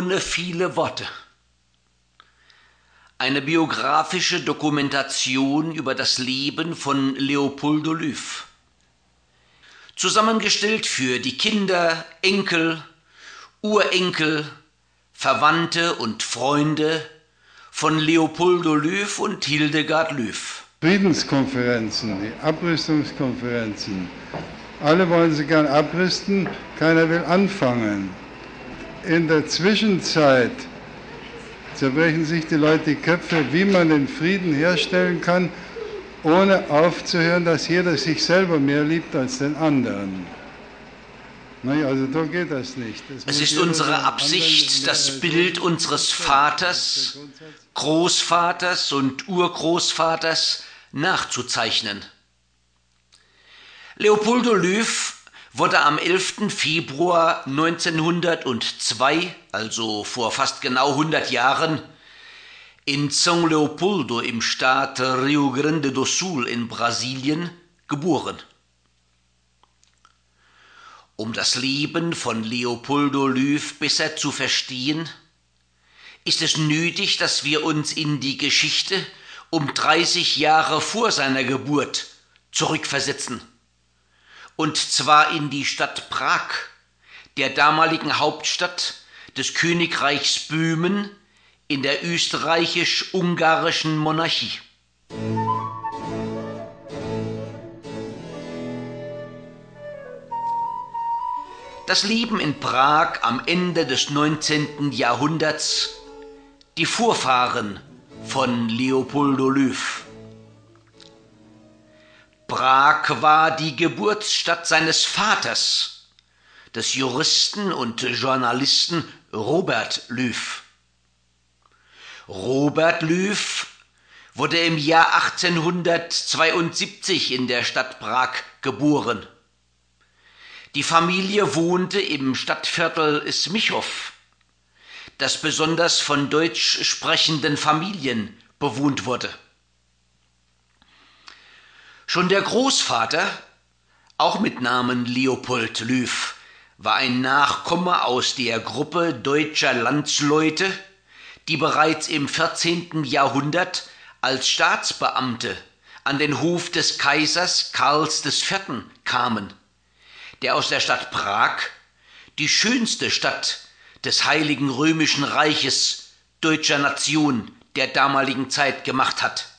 Ohne viele Worte. Eine biografische Dokumentation über das Leben von Leopoldo Lüff. Zusammengestellt für die Kinder, Enkel, Urenkel, Verwandte und Freunde von Leopoldo Lüff und Hildegard Lüff. Friedenskonferenzen, die Abrüstungskonferenzen. Alle wollen sie gern abrüsten, keiner will anfangen. In der Zwischenzeit zerbrechen sich die Leute die Köpfe, wie man den Frieden herstellen kann, ohne aufzuhören, dass jeder sich selber mehr liebt als den anderen. Naja, also da geht das nicht. Das es ist unsere Absicht, das Bild unseres Vaters, Großvaters und Urgroßvaters nachzuzeichnen. Leopoldo Löw wurde am 11. Februar 1902, also vor fast genau 100 Jahren, in São Leopoldo im Staat Rio Grande do Sul in Brasilien geboren. Um das Leben von Leopoldo Löw besser zu verstehen, ist es nötig, dass wir uns in die Geschichte um 30 Jahre vor seiner Geburt zurückversetzen und zwar in die Stadt Prag, der damaligen Hauptstadt des Königreichs Böhmen in der österreichisch-ungarischen Monarchie. Das Leben in Prag am Ende des 19. Jahrhunderts, die Vorfahren von Leopoldo Löw. Prag war die Geburtsstadt seines Vaters, des Juristen und Journalisten Robert Löw. Robert Löw wurde im Jahr 1872 in der Stadt Prag geboren. Die Familie wohnte im Stadtviertel Smichow, das besonders von deutsch sprechenden Familien bewohnt wurde. Schon der Großvater, auch mit Namen Leopold Löw, war ein Nachkomme aus der Gruppe deutscher Landsleute, die bereits im 14. Jahrhundert als Staatsbeamte an den Hof des Kaisers Karls IV. kamen, der aus der Stadt Prag die schönste Stadt des Heiligen Römischen Reiches deutscher Nation der damaligen Zeit gemacht hat.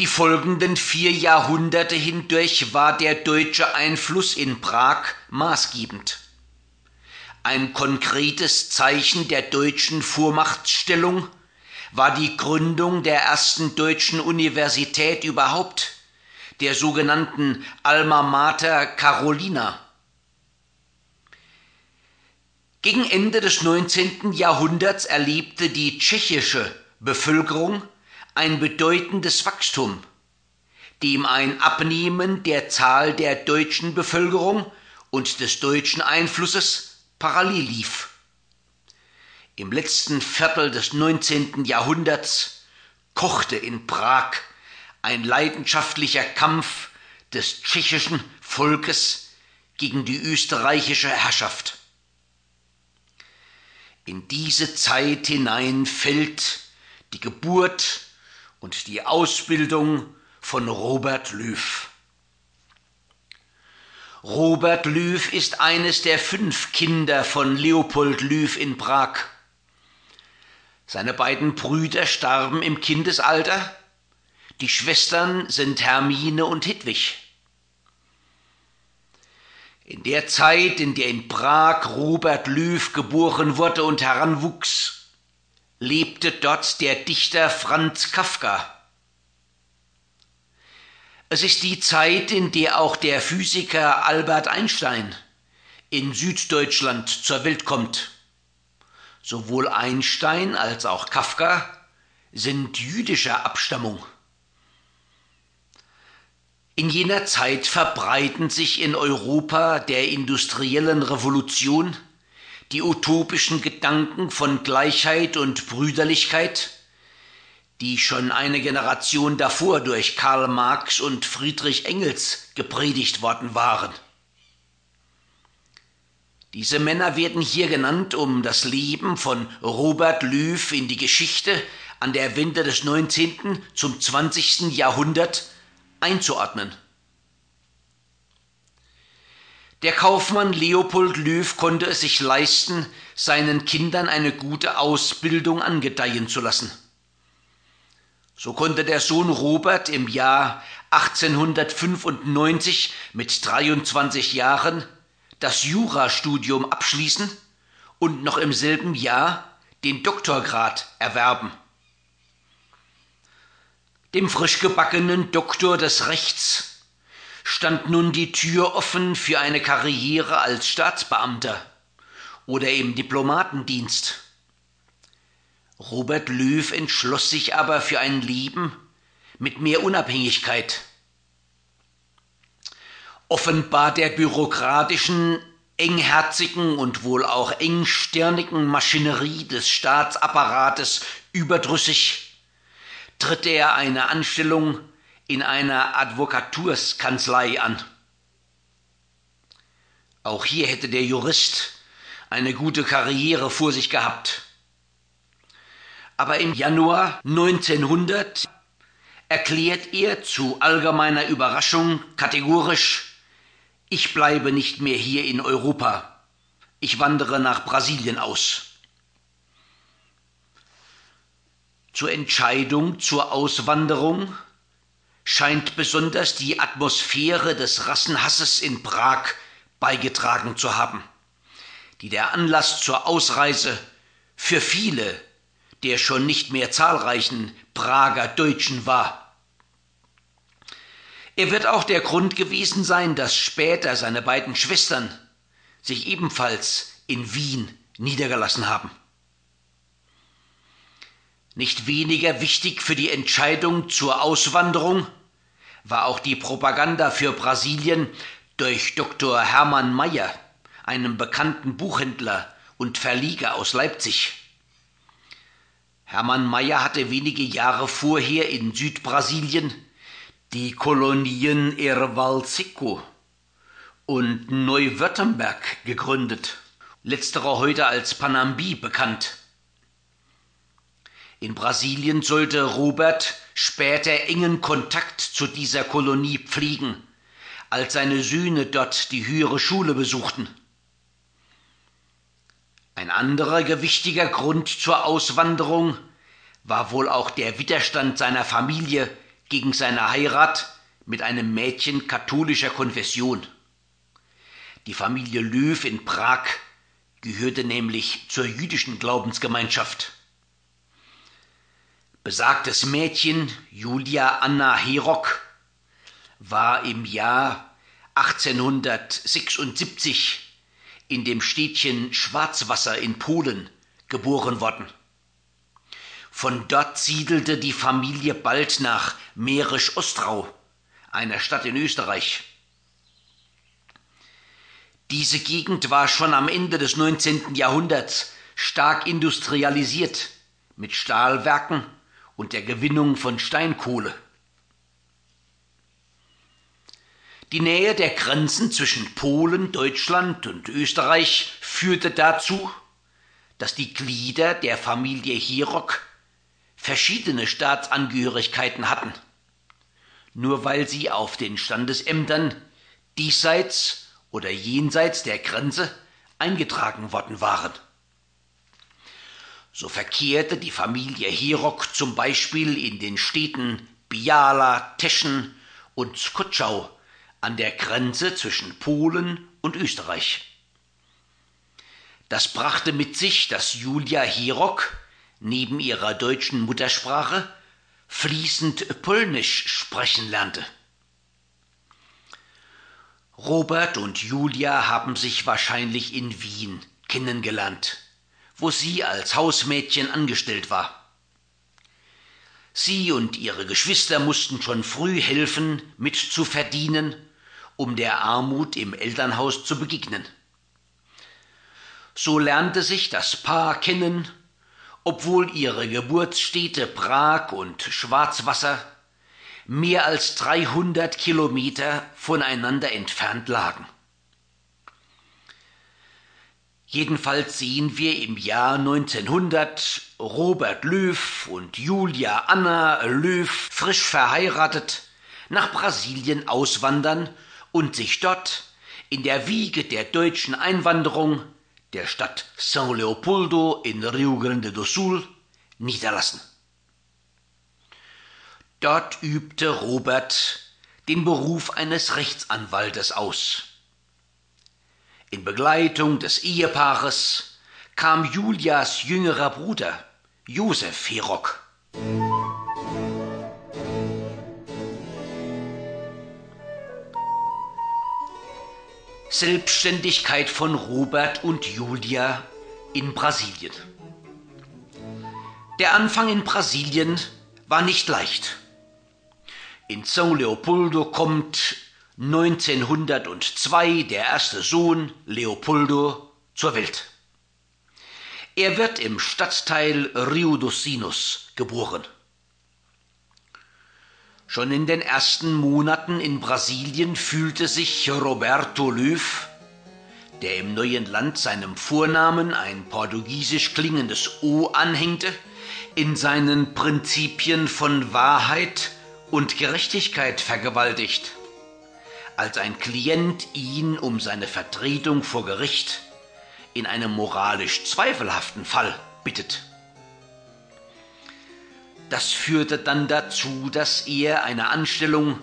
Die folgenden vier Jahrhunderte hindurch war der deutsche Einfluss in Prag maßgebend. Ein konkretes Zeichen der deutschen Vormachtstellung war die Gründung der ersten deutschen Universität überhaupt, der sogenannten Alma Mater Carolina. Gegen Ende des 19. Jahrhunderts erlebte die tschechische Bevölkerung ein bedeutendes Wachstum, dem ein Abnehmen der Zahl der deutschen Bevölkerung und des deutschen Einflusses parallel lief. Im letzten Viertel des 19. Jahrhunderts kochte in Prag ein leidenschaftlicher Kampf des tschechischen Volkes gegen die österreichische Herrschaft. In diese Zeit hinein fällt die Geburt und die Ausbildung von Robert Löw. Robert Löw ist eines der fünf Kinder von Leopold Löw in Prag. Seine beiden Brüder starben im Kindesalter, die Schwestern sind Hermine und Hedwig. In der Zeit, in der in Prag Robert Löw geboren wurde und heranwuchs, lebte dort der Dichter Franz Kafka. Es ist die Zeit, in der auch der Physiker Albert Einstein in Süddeutschland zur Welt kommt. Sowohl Einstein als auch Kafka sind jüdischer Abstammung. In jener Zeit verbreiten sich in Europa der industriellen Revolution die utopischen Gedanken von Gleichheit und Brüderlichkeit, die schon eine Generation davor durch Karl Marx und Friedrich Engels gepredigt worden waren. Diese Männer werden hier genannt, um das Leben von Robert Löw in die Geschichte an der Wende des 19. zum 20. Jahrhundert einzuordnen. Der Kaufmann Leopold Löw konnte es sich leisten, seinen Kindern eine gute Ausbildung angedeihen zu lassen. So konnte der Sohn Robert im Jahr 1895 mit 23 Jahren das Jurastudium abschließen und noch im selben Jahr den Doktorgrad erwerben. Dem frisch gebackenen Doktor des Rechts stand nun die Tür offen für eine Karriere als Staatsbeamter oder im Diplomatendienst. Robert Löw entschloss sich aber für ein Leben mit mehr Unabhängigkeit. Offenbar der bürokratischen, engherzigen und wohl auch engstirnigen Maschinerie des Staatsapparates überdrüssig, tritt er eine Anstellung in einer Advokaturskanzlei an. Auch hier hätte der Jurist eine gute Karriere vor sich gehabt. Aber im Januar 1900 erklärt er zu allgemeiner Überraschung kategorisch, ich bleibe nicht mehr hier in Europa, ich wandere nach Brasilien aus. Zur Entscheidung zur Auswanderung scheint besonders die Atmosphäre des Rassenhasses in Prag beigetragen zu haben, die der Anlass zur Ausreise für viele der schon nicht mehr zahlreichen Prager Deutschen war. Er wird auch der Grund gewesen sein, dass später seine beiden Schwestern sich ebenfalls in Wien niedergelassen haben. Nicht weniger wichtig für die Entscheidung zur Auswanderung war auch die Propaganda für Brasilien durch Dr. Hermann Mayer, einem bekannten Buchhändler und Verleger aus Leipzig. Hermann Mayer hatte wenige Jahre vorher in Südbrasilien die Kolonien Ervalsico und Neuwürttemberg gegründet, letzterer heute als Panambi bekannt. In Brasilien sollte Robert später engen Kontakt zu dieser Kolonie pflegen, als seine Söhne dort die höhere Schule besuchten. Ein anderer gewichtiger Grund zur Auswanderung war wohl auch der Widerstand seiner Familie gegen seine Heirat mit einem Mädchen katholischer Konfession. Die Familie Löw in Prag gehörte nämlich zur jüdischen Glaubensgemeinschaft. Besagtes Mädchen, Julia Anna Herock, war im Jahr 1876 in dem Städtchen Schwarzwasser in Polen geboren worden. Von dort siedelte die Familie bald nach Mährisch-Ostrau, einer Stadt in Österreich. Diese Gegend war schon am Ende des 19. Jahrhunderts stark industrialisiert mit Stahlwerken und der Gewinnung von Steinkohle. Die Nähe der Grenzen zwischen Polen, Deutschland und Österreich führte dazu, dass die Glieder der Familie Hierock verschiedene Staatsangehörigkeiten hatten, nur weil sie auf den Standesämtern diesseits oder jenseits der Grenze eingetragen worden waren. So verkehrte die Familie Herock zum Beispiel in den Städten Biala, Teschen und Skotschau an der Grenze zwischen Polen und Österreich. Das brachte mit sich, dass Julia Herock neben ihrer deutschen Muttersprache fließend Polnisch sprechen lernte. Robert und Julia haben sich wahrscheinlich in Wien kennengelernt, wo sie als Hausmädchen angestellt war. Sie und ihre Geschwister mussten schon früh helfen, mitzuverdienen um der Armut im Elternhaus zu begegnen. So lernte sich das Paar kennen, obwohl ihre Geburtsstädte Prag und Schwarzwasser mehr als 300 Kilometer voneinander entfernt lagen. Jedenfalls sehen wir im Jahr 1900 Robert Löw und Julia Anna Löw frisch verheiratet nach Brasilien auswandern und sich dort in der Wiege der deutschen Einwanderung der Stadt São Leopoldo in Rio Grande do Sul niederlassen. Dort übte Robert den Beruf eines Rechtsanwaltes aus. In Begleitung des Ehepaares kam Julias jüngerer Bruder Josef Herock. Selbstständigkeit von Robert und Julia in Brasilien. Der Anfang in Brasilien war nicht leicht. In São Leopoldo kommt 1902 der erste Sohn Leopoldo zur Welt. Er wird im Stadtteil Rio dos Sinos geboren. Schon in den ersten Monaten in Brasilien fühlte sich Roberto Löw, der im neuen Land seinem Vornamen ein portugiesisch klingendes O anhängte, in seinen Prinzipien von Wahrheit und Gerechtigkeit vergewaltigt als ein Klient ihn um seine Vertretung vor Gericht in einem moralisch zweifelhaften Fall bittet. Das führte dann dazu, dass er eine Anstellung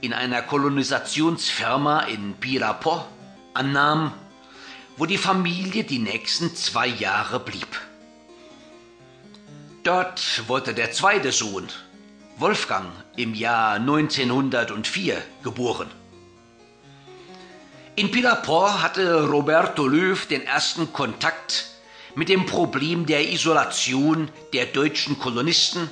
in einer Kolonisationsfirma in Pirapó annahm, wo die Familie die nächsten zwei Jahre blieb. Dort wurde der zweite Sohn, Wolfgang, im Jahr 1904 geboren. In Pilapor hatte Roberto Löw den ersten Kontakt mit dem Problem der Isolation der deutschen Kolonisten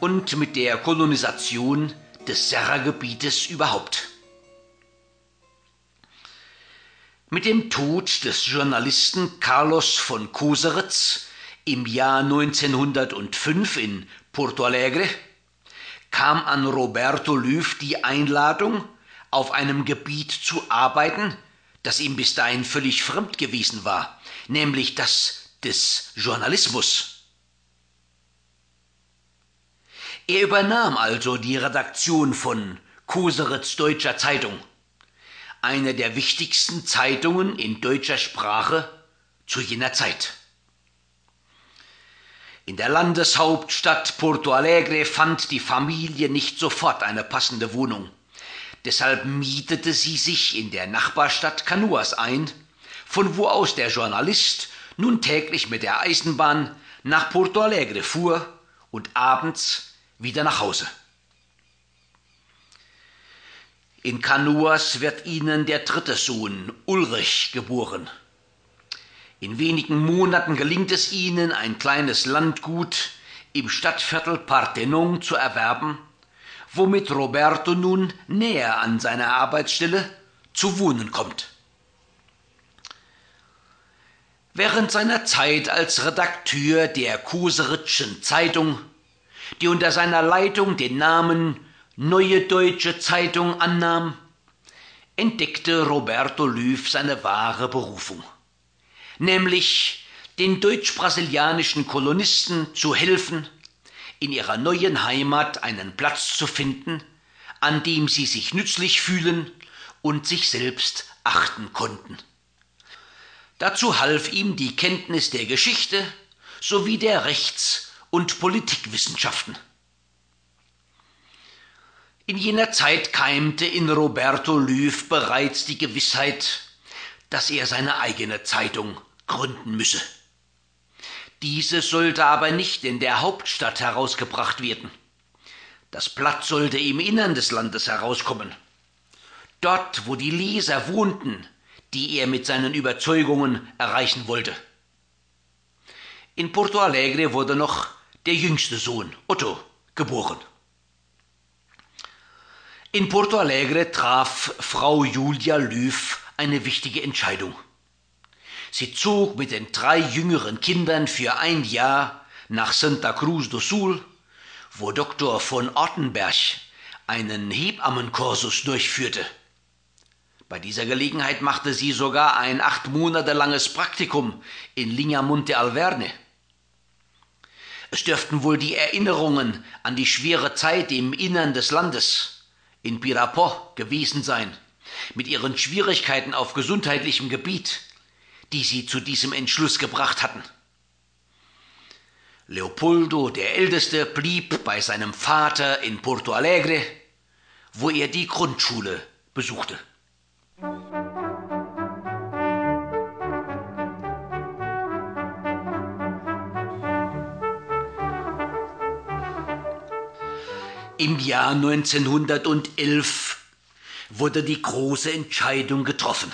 und mit der Kolonisation des Serra-Gebietes überhaupt. Mit dem Tod des Journalisten Carlos von Koseritz im Jahr 1905 in Porto Alegre kam an Roberto Löw die Einladung, auf einem Gebiet zu arbeiten, das ihm bis dahin völlig fremd gewesen war, nämlich das des Journalismus. Er übernahm also die Redaktion von Koseritz Deutscher Zeitung, eine der wichtigsten Zeitungen in deutscher Sprache zu jener Zeit. In der Landeshauptstadt Porto Alegre fand die Familie nicht sofort eine passende Wohnung. Deshalb mietete sie sich in der Nachbarstadt Kanuas ein, von wo aus der Journalist nun täglich mit der Eisenbahn nach Porto Alegre fuhr und abends wieder nach Hause. In Kanuas wird ihnen der dritte Sohn Ulrich geboren. In wenigen Monaten gelingt es ihnen, ein kleines Landgut im Stadtviertel Parthenon zu erwerben, womit Roberto nun näher an seiner Arbeitsstelle zu wohnen kommt. Während seiner Zeit als Redakteur der Koseritschen Zeitung, die unter seiner Leitung den Namen Neue Deutsche Zeitung annahm, entdeckte Roberto Löw seine wahre Berufung, nämlich den deutsch-brasilianischen Kolonisten zu helfen, in ihrer neuen Heimat einen Platz zu finden, an dem sie sich nützlich fühlen und sich selbst achten konnten. Dazu half ihm die Kenntnis der Geschichte sowie der Rechts- und Politikwissenschaften. In jener Zeit keimte in Roberto Löw bereits die Gewissheit, dass er seine eigene Zeitung gründen müsse. Diese sollte aber nicht in der Hauptstadt herausgebracht werden. Das Blatt sollte im Innern des Landes herauskommen. Dort, wo die Leser wohnten, die er mit seinen Überzeugungen erreichen wollte. In Porto Alegre wurde noch der jüngste Sohn, Otto, geboren. In Porto Alegre traf Frau Julia Löw eine wichtige Entscheidung. Sie zog mit den drei jüngeren Kindern für ein Jahr nach Santa Cruz do Sul, wo Dr. von Ortenberg einen Hebammenkursus durchführte. Bei dieser Gelegenheit machte sie sogar ein acht Monate langes Praktikum in Lignamonte Alverne. Es dürften wohl die Erinnerungen an die schwere Zeit im Innern des Landes, in Pirapó, gewesen sein, mit ihren Schwierigkeiten auf gesundheitlichem Gebiet, die sie zu diesem Entschluss gebracht hatten. Leopoldo der Älteste blieb bei seinem Vater in Porto Alegre, wo er die Grundschule besuchte. Im Jahr 1911 wurde die große Entscheidung getroffen.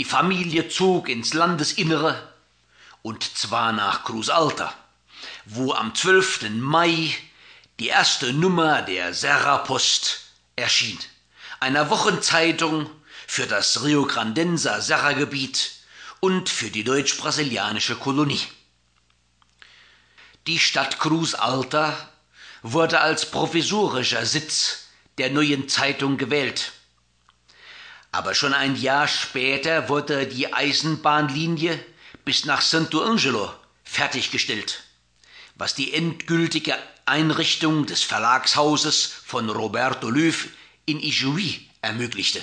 Die Familie zog ins Landesinnere, und zwar nach Cruz Alta, wo am 12. Mai die erste Nummer der Serra Post erschien, einer Wochenzeitung für das Rio Grandenser Serra-Gebiet und für die deutsch-brasilianische Kolonie. Die Stadt Cruz Alta wurde als provisorischer Sitz der neuen Zeitung gewählt. Aber schon ein Jahr später wurde die Eisenbahnlinie bis nach Santo Angelo fertiggestellt, was die endgültige Einrichtung des Verlagshauses von Roberto Löw in Ijuí ermöglichte.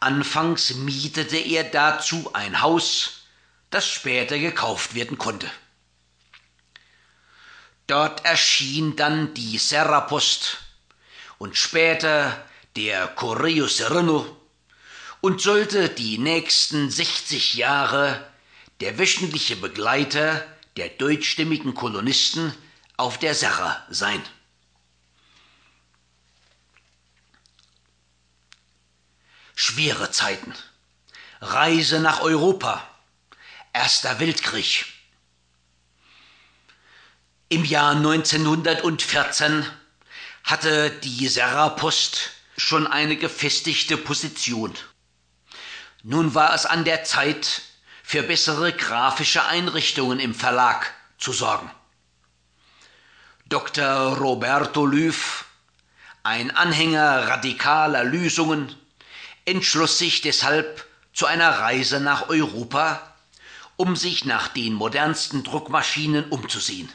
Anfangs mietete er dazu ein Haus, das später gekauft werden konnte. Dort erschien dann die Serra-Post und später der Correo Sereno und sollte die nächsten 60 Jahre der wöchentliche Begleiter der deutschstämmigen Kolonisten auf der Serra sein. Schwere Zeiten. Reise nach Europa. Erster Weltkrieg. Im Jahr 1914 hatte die Serra-Post schon eine gefestigte Position. Nun war es an der Zeit, für bessere grafische Einrichtungen im Verlag zu sorgen. Dr. Roberto Lüff, ein Anhänger radikaler Lösungen, entschloss sich deshalb zu einer Reise nach Europa, um sich nach den modernsten Druckmaschinen umzusehen.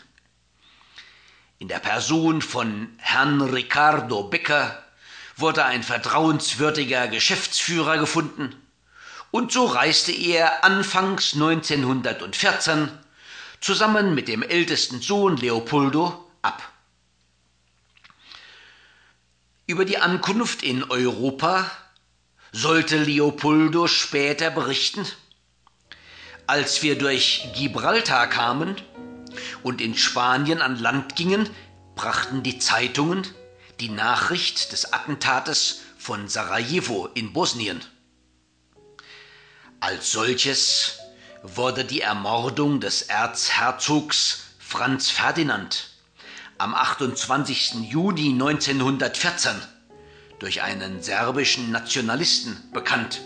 In der Person von Herrn Ricardo Becker wurde ein vertrauenswürdiger Geschäftsführer gefunden, und so reiste er anfangs 1914 zusammen mit dem ältesten Sohn Leopoldo ab. Über die Ankunft in Europa sollte Leopoldo später berichten. Als wir durch Gibraltar kamen, und in Spanien an Land gingen, brachten die Zeitungen die Nachricht des Attentates von Sarajevo in Bosnien. Als solches wurde die Ermordung des Erzherzogs Franz Ferdinand am 28. Juni 1914 durch einen serbischen Nationalisten bekannt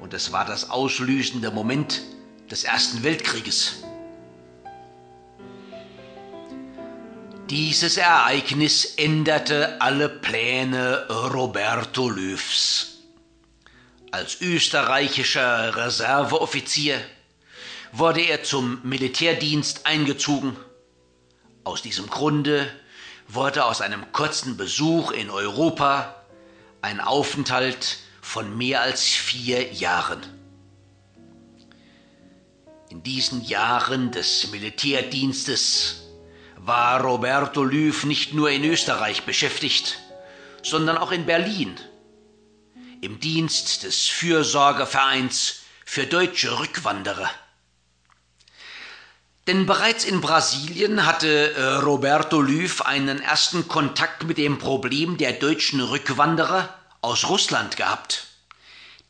und es war das auslösende Moment des Ersten Weltkrieges. Dieses Ereignis änderte alle Pläne Roberto Löws. Als österreichischer Reserveoffizier wurde er zum Militärdienst eingezogen. Aus diesem Grunde wurde aus einem kurzen Besuch in Europa ein Aufenthalt von mehr als vier Jahren. In diesen Jahren des Militärdienstes war Roberto Lüw nicht nur in Österreich beschäftigt, sondern auch in Berlin, im Dienst des Fürsorgevereins für deutsche Rückwanderer. Denn bereits in Brasilien hatte äh, Roberto Lüw einen ersten Kontakt mit dem Problem der deutschen Rückwanderer aus Russland gehabt.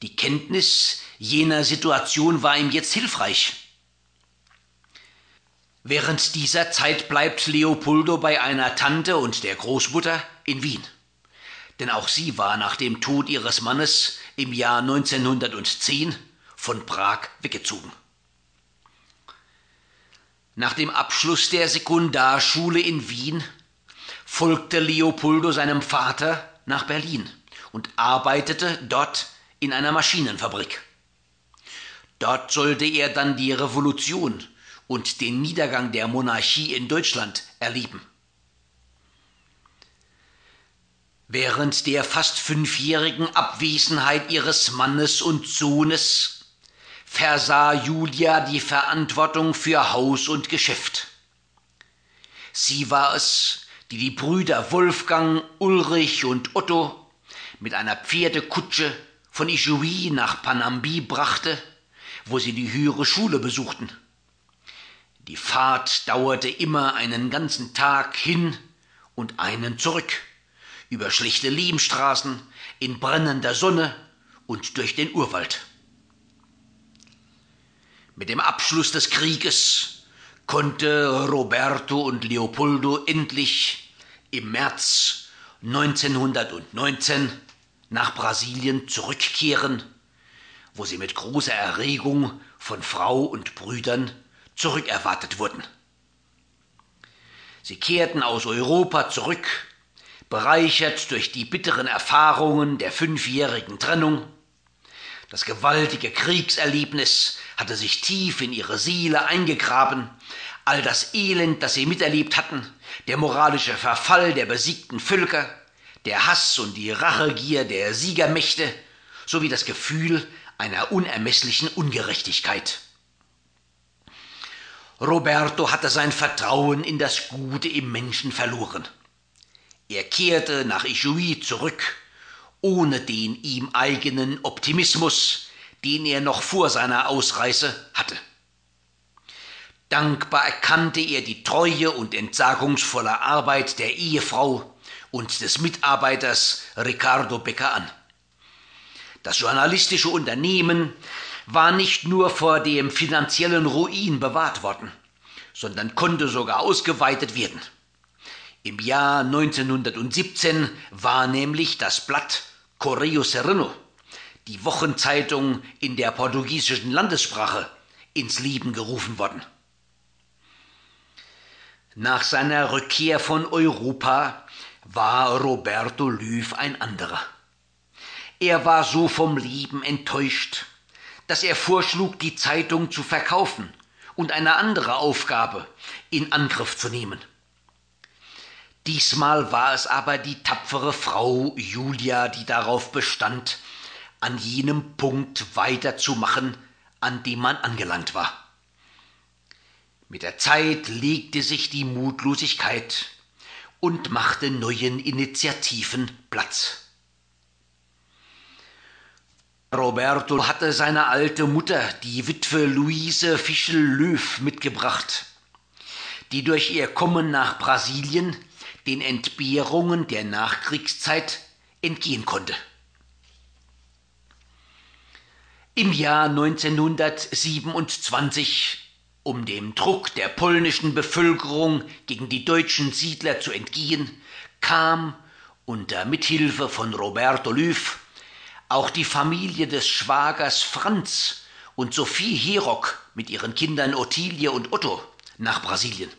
Die Kenntnis jener Situation war ihm jetzt hilfreich. Während dieser Zeit bleibt Leopoldo bei einer Tante und der Großmutter in Wien. Denn auch sie war nach dem Tod ihres Mannes im Jahr 1910 von Prag weggezogen. Nach dem Abschluss der Sekundarschule in Wien folgte Leopoldo seinem Vater nach Berlin und arbeitete dort in einer Maschinenfabrik. Dort sollte er dann die Revolution und den Niedergang der Monarchie in Deutschland erleben. Während der fast fünfjährigen Abwesenheit ihres Mannes und Sohnes versah Julia die Verantwortung für Haus und Geschäft. Sie war es, die die Brüder Wolfgang, Ulrich und Otto mit einer Pferdekutsche von Ijoui nach Panambi brachte, wo sie die höhere Schule besuchten. Die Fahrt dauerte immer einen ganzen Tag hin und einen zurück über schlichte Lehmstraßen, in brennender Sonne und durch den Urwald. Mit dem Abschluss des Krieges konnte Roberto und Leopoldo endlich im März 1919 nach Brasilien zurückkehren, wo sie mit großer Erregung von Frau und Brüdern zurückerwartet wurden. Sie kehrten aus Europa zurück bereichert durch die bitteren Erfahrungen der fünfjährigen Trennung. Das gewaltige Kriegserlebnis hatte sich tief in ihre Seele eingegraben, all das Elend, das sie miterlebt hatten, der moralische Verfall der besiegten Völker, der Hass und die Rachegier der Siegermächte sowie das Gefühl einer unermesslichen Ungerechtigkeit. Roberto hatte sein Vertrauen in das Gute im Menschen verloren. Er kehrte nach Ijoui zurück, ohne den ihm eigenen Optimismus, den er noch vor seiner Ausreise hatte. Dankbar erkannte er die treue und entsagungsvolle Arbeit der Ehefrau und des Mitarbeiters Ricardo Becker an. Das journalistische Unternehmen war nicht nur vor dem finanziellen Ruin bewahrt worden, sondern konnte sogar ausgeweitet werden. Im Jahr 1917 war nämlich das Blatt Correio Sereno, die Wochenzeitung in der portugiesischen Landessprache, ins Leben gerufen worden. Nach seiner Rückkehr von Europa war Roberto Lüw ein anderer. Er war so vom Leben enttäuscht, dass er vorschlug, die Zeitung zu verkaufen und eine andere Aufgabe in Angriff zu nehmen. Diesmal war es aber die tapfere Frau Julia, die darauf bestand, an jenem Punkt weiterzumachen, an dem man angelangt war. Mit der Zeit legte sich die Mutlosigkeit und machte neuen Initiativen Platz. Roberto hatte seine alte Mutter, die Witwe Luise Fischel-Löw, mitgebracht, die durch ihr Kommen nach Brasilien den Entbehrungen der Nachkriegszeit entgehen konnte. Im Jahr 1927, um dem Druck der polnischen Bevölkerung gegen die deutschen Siedler zu entgehen, kam unter Mithilfe von Roberto Lüw auch die Familie des Schwagers Franz und Sophie Herock mit ihren Kindern Ottilie und Otto nach Brasilien.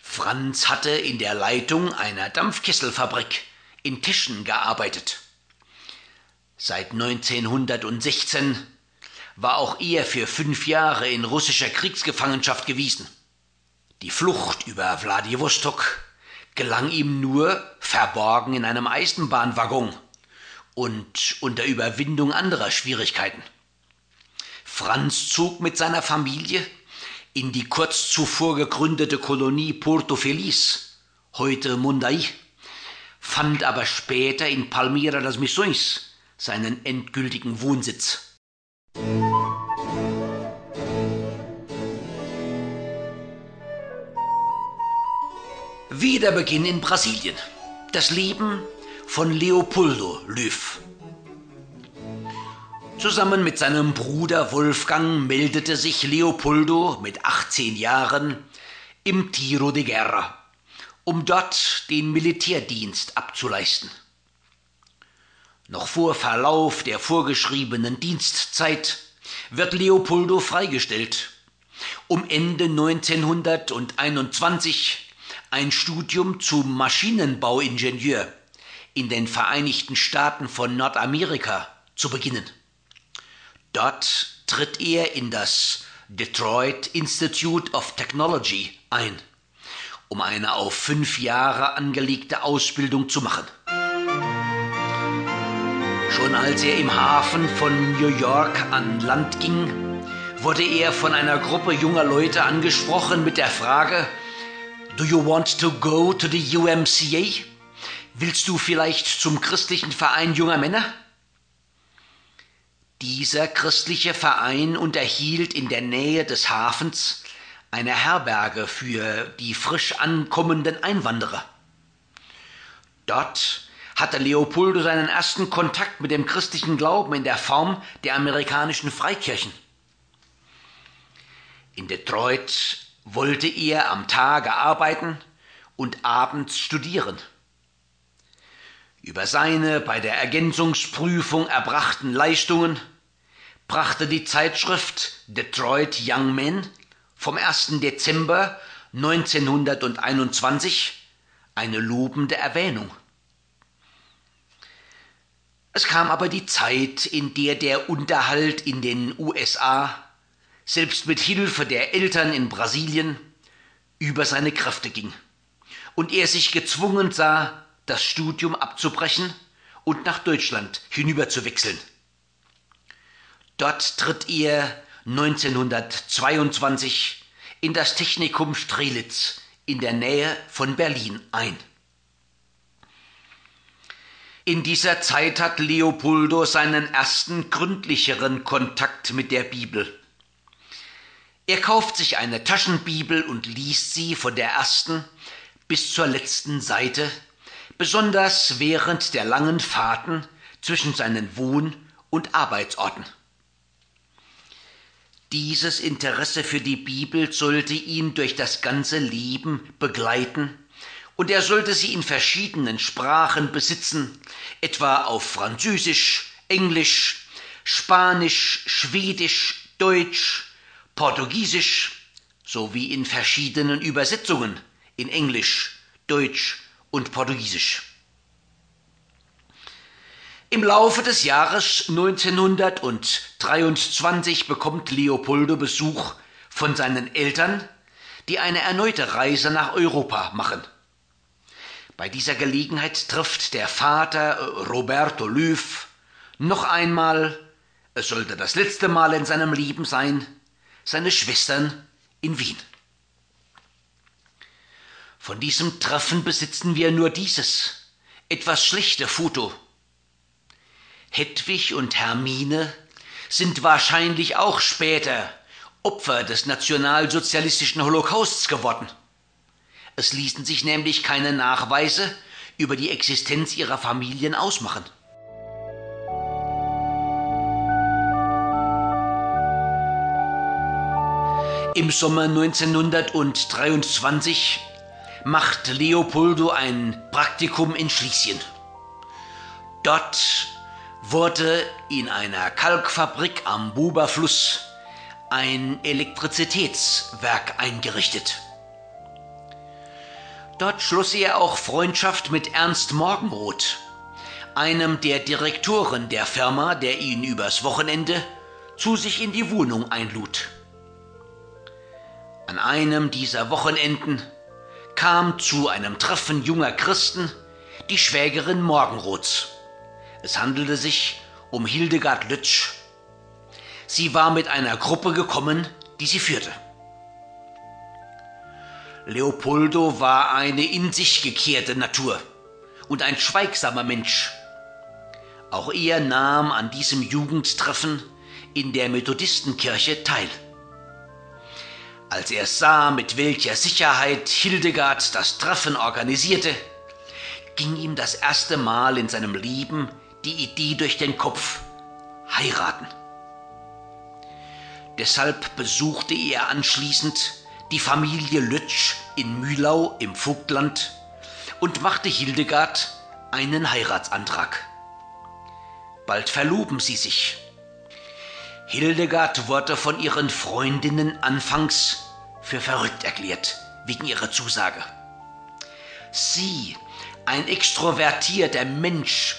Franz hatte in der Leitung einer Dampfkesselfabrik in Tischen gearbeitet. Seit 1916 war auch er für fünf Jahre in russischer Kriegsgefangenschaft gewesen. Die Flucht über Wladiwostok gelang ihm nur verborgen in einem Eisenbahnwaggon und unter Überwindung anderer Schwierigkeiten. Franz zog mit seiner Familie in die kurz zuvor gegründete Kolonie Porto Feliz, heute Mundai, fand aber später in Palmira das Missões seinen endgültigen Wohnsitz. Wiederbeginn in Brasilien. Das Leben von Leopoldo Löw. Zusammen mit seinem Bruder Wolfgang meldete sich Leopoldo mit 18 Jahren im Tiro de Guerra, um dort den Militärdienst abzuleisten. Noch vor Verlauf der vorgeschriebenen Dienstzeit wird Leopoldo freigestellt, um Ende 1921 ein Studium zum Maschinenbauingenieur in den Vereinigten Staaten von Nordamerika zu beginnen. Dort tritt er in das Detroit Institute of Technology ein, um eine auf fünf Jahre angelegte Ausbildung zu machen. Schon als er im Hafen von New York an Land ging, wurde er von einer Gruppe junger Leute angesprochen mit der Frage, Do you want to go to the UMCA? Willst du vielleicht zum christlichen Verein junger Männer? Dieser christliche Verein unterhielt in der Nähe des Hafens eine Herberge für die frisch ankommenden Einwanderer. Dort hatte Leopoldo seinen ersten Kontakt mit dem christlichen Glauben in der Form der amerikanischen Freikirchen. In Detroit wollte er am Tage arbeiten und abends studieren. Über seine bei der Ergänzungsprüfung erbrachten Leistungen brachte die Zeitschrift Detroit Young Men vom 1. Dezember 1921 eine lobende Erwähnung. Es kam aber die Zeit, in der der Unterhalt in den USA, selbst mit Hilfe der Eltern in Brasilien, über seine Kräfte ging und er sich gezwungen sah, das Studium abzubrechen und nach Deutschland hinüberzuwechseln. Dort tritt er 1922 in das Technikum Strelitz in der Nähe von Berlin ein. In dieser Zeit hat Leopoldo seinen ersten gründlicheren Kontakt mit der Bibel. Er kauft sich eine Taschenbibel und liest sie von der ersten bis zur letzten Seite, besonders während der langen Fahrten zwischen seinen Wohn- und Arbeitsorten. Dieses Interesse für die Bibel sollte ihn durch das ganze Leben begleiten und er sollte sie in verschiedenen Sprachen besitzen, etwa auf Französisch, Englisch, Spanisch, Schwedisch, Deutsch, Portugiesisch sowie in verschiedenen Übersetzungen in Englisch, Deutsch und Portugiesisch. Im Laufe des Jahres 1923 bekommt Leopoldo Besuch von seinen Eltern, die eine erneute Reise nach Europa machen. Bei dieser Gelegenheit trifft der Vater äh, Roberto Löw noch einmal, es sollte das letzte Mal in seinem Leben sein, seine Schwestern in Wien. Von diesem Treffen besitzen wir nur dieses, etwas schlechte Foto. Hedwig und Hermine sind wahrscheinlich auch später Opfer des nationalsozialistischen Holocausts geworden. Es ließen sich nämlich keine Nachweise über die Existenz ihrer Familien ausmachen. Im Sommer 1923 macht Leopoldo ein Praktikum in Schlesien. Dort wurde in einer Kalkfabrik am Buberfluss ein Elektrizitätswerk eingerichtet. Dort schloss er auch Freundschaft mit Ernst Morgenroth, einem der Direktoren der Firma, der ihn übers Wochenende zu sich in die Wohnung einlud. An einem dieser Wochenenden kam zu einem Treffen junger Christen die Schwägerin Morgenroths. Es handelte sich um Hildegard Lütsch. Sie war mit einer Gruppe gekommen, die sie führte. Leopoldo war eine in sich gekehrte Natur und ein schweigsamer Mensch. Auch er nahm an diesem Jugendtreffen in der Methodistenkirche teil. Als er sah, mit welcher Sicherheit Hildegard das Treffen organisierte, ging ihm das erste Mal in seinem Leben die Idee durch den Kopf, heiraten. Deshalb besuchte er anschließend die Familie Lütsch in Mühlau im Vogtland und machte Hildegard einen Heiratsantrag. Bald verloben sie sich. Hildegard wurde von ihren Freundinnen anfangs für verrückt erklärt wegen ihrer Zusage. Sie, Ein extrovertierter Mensch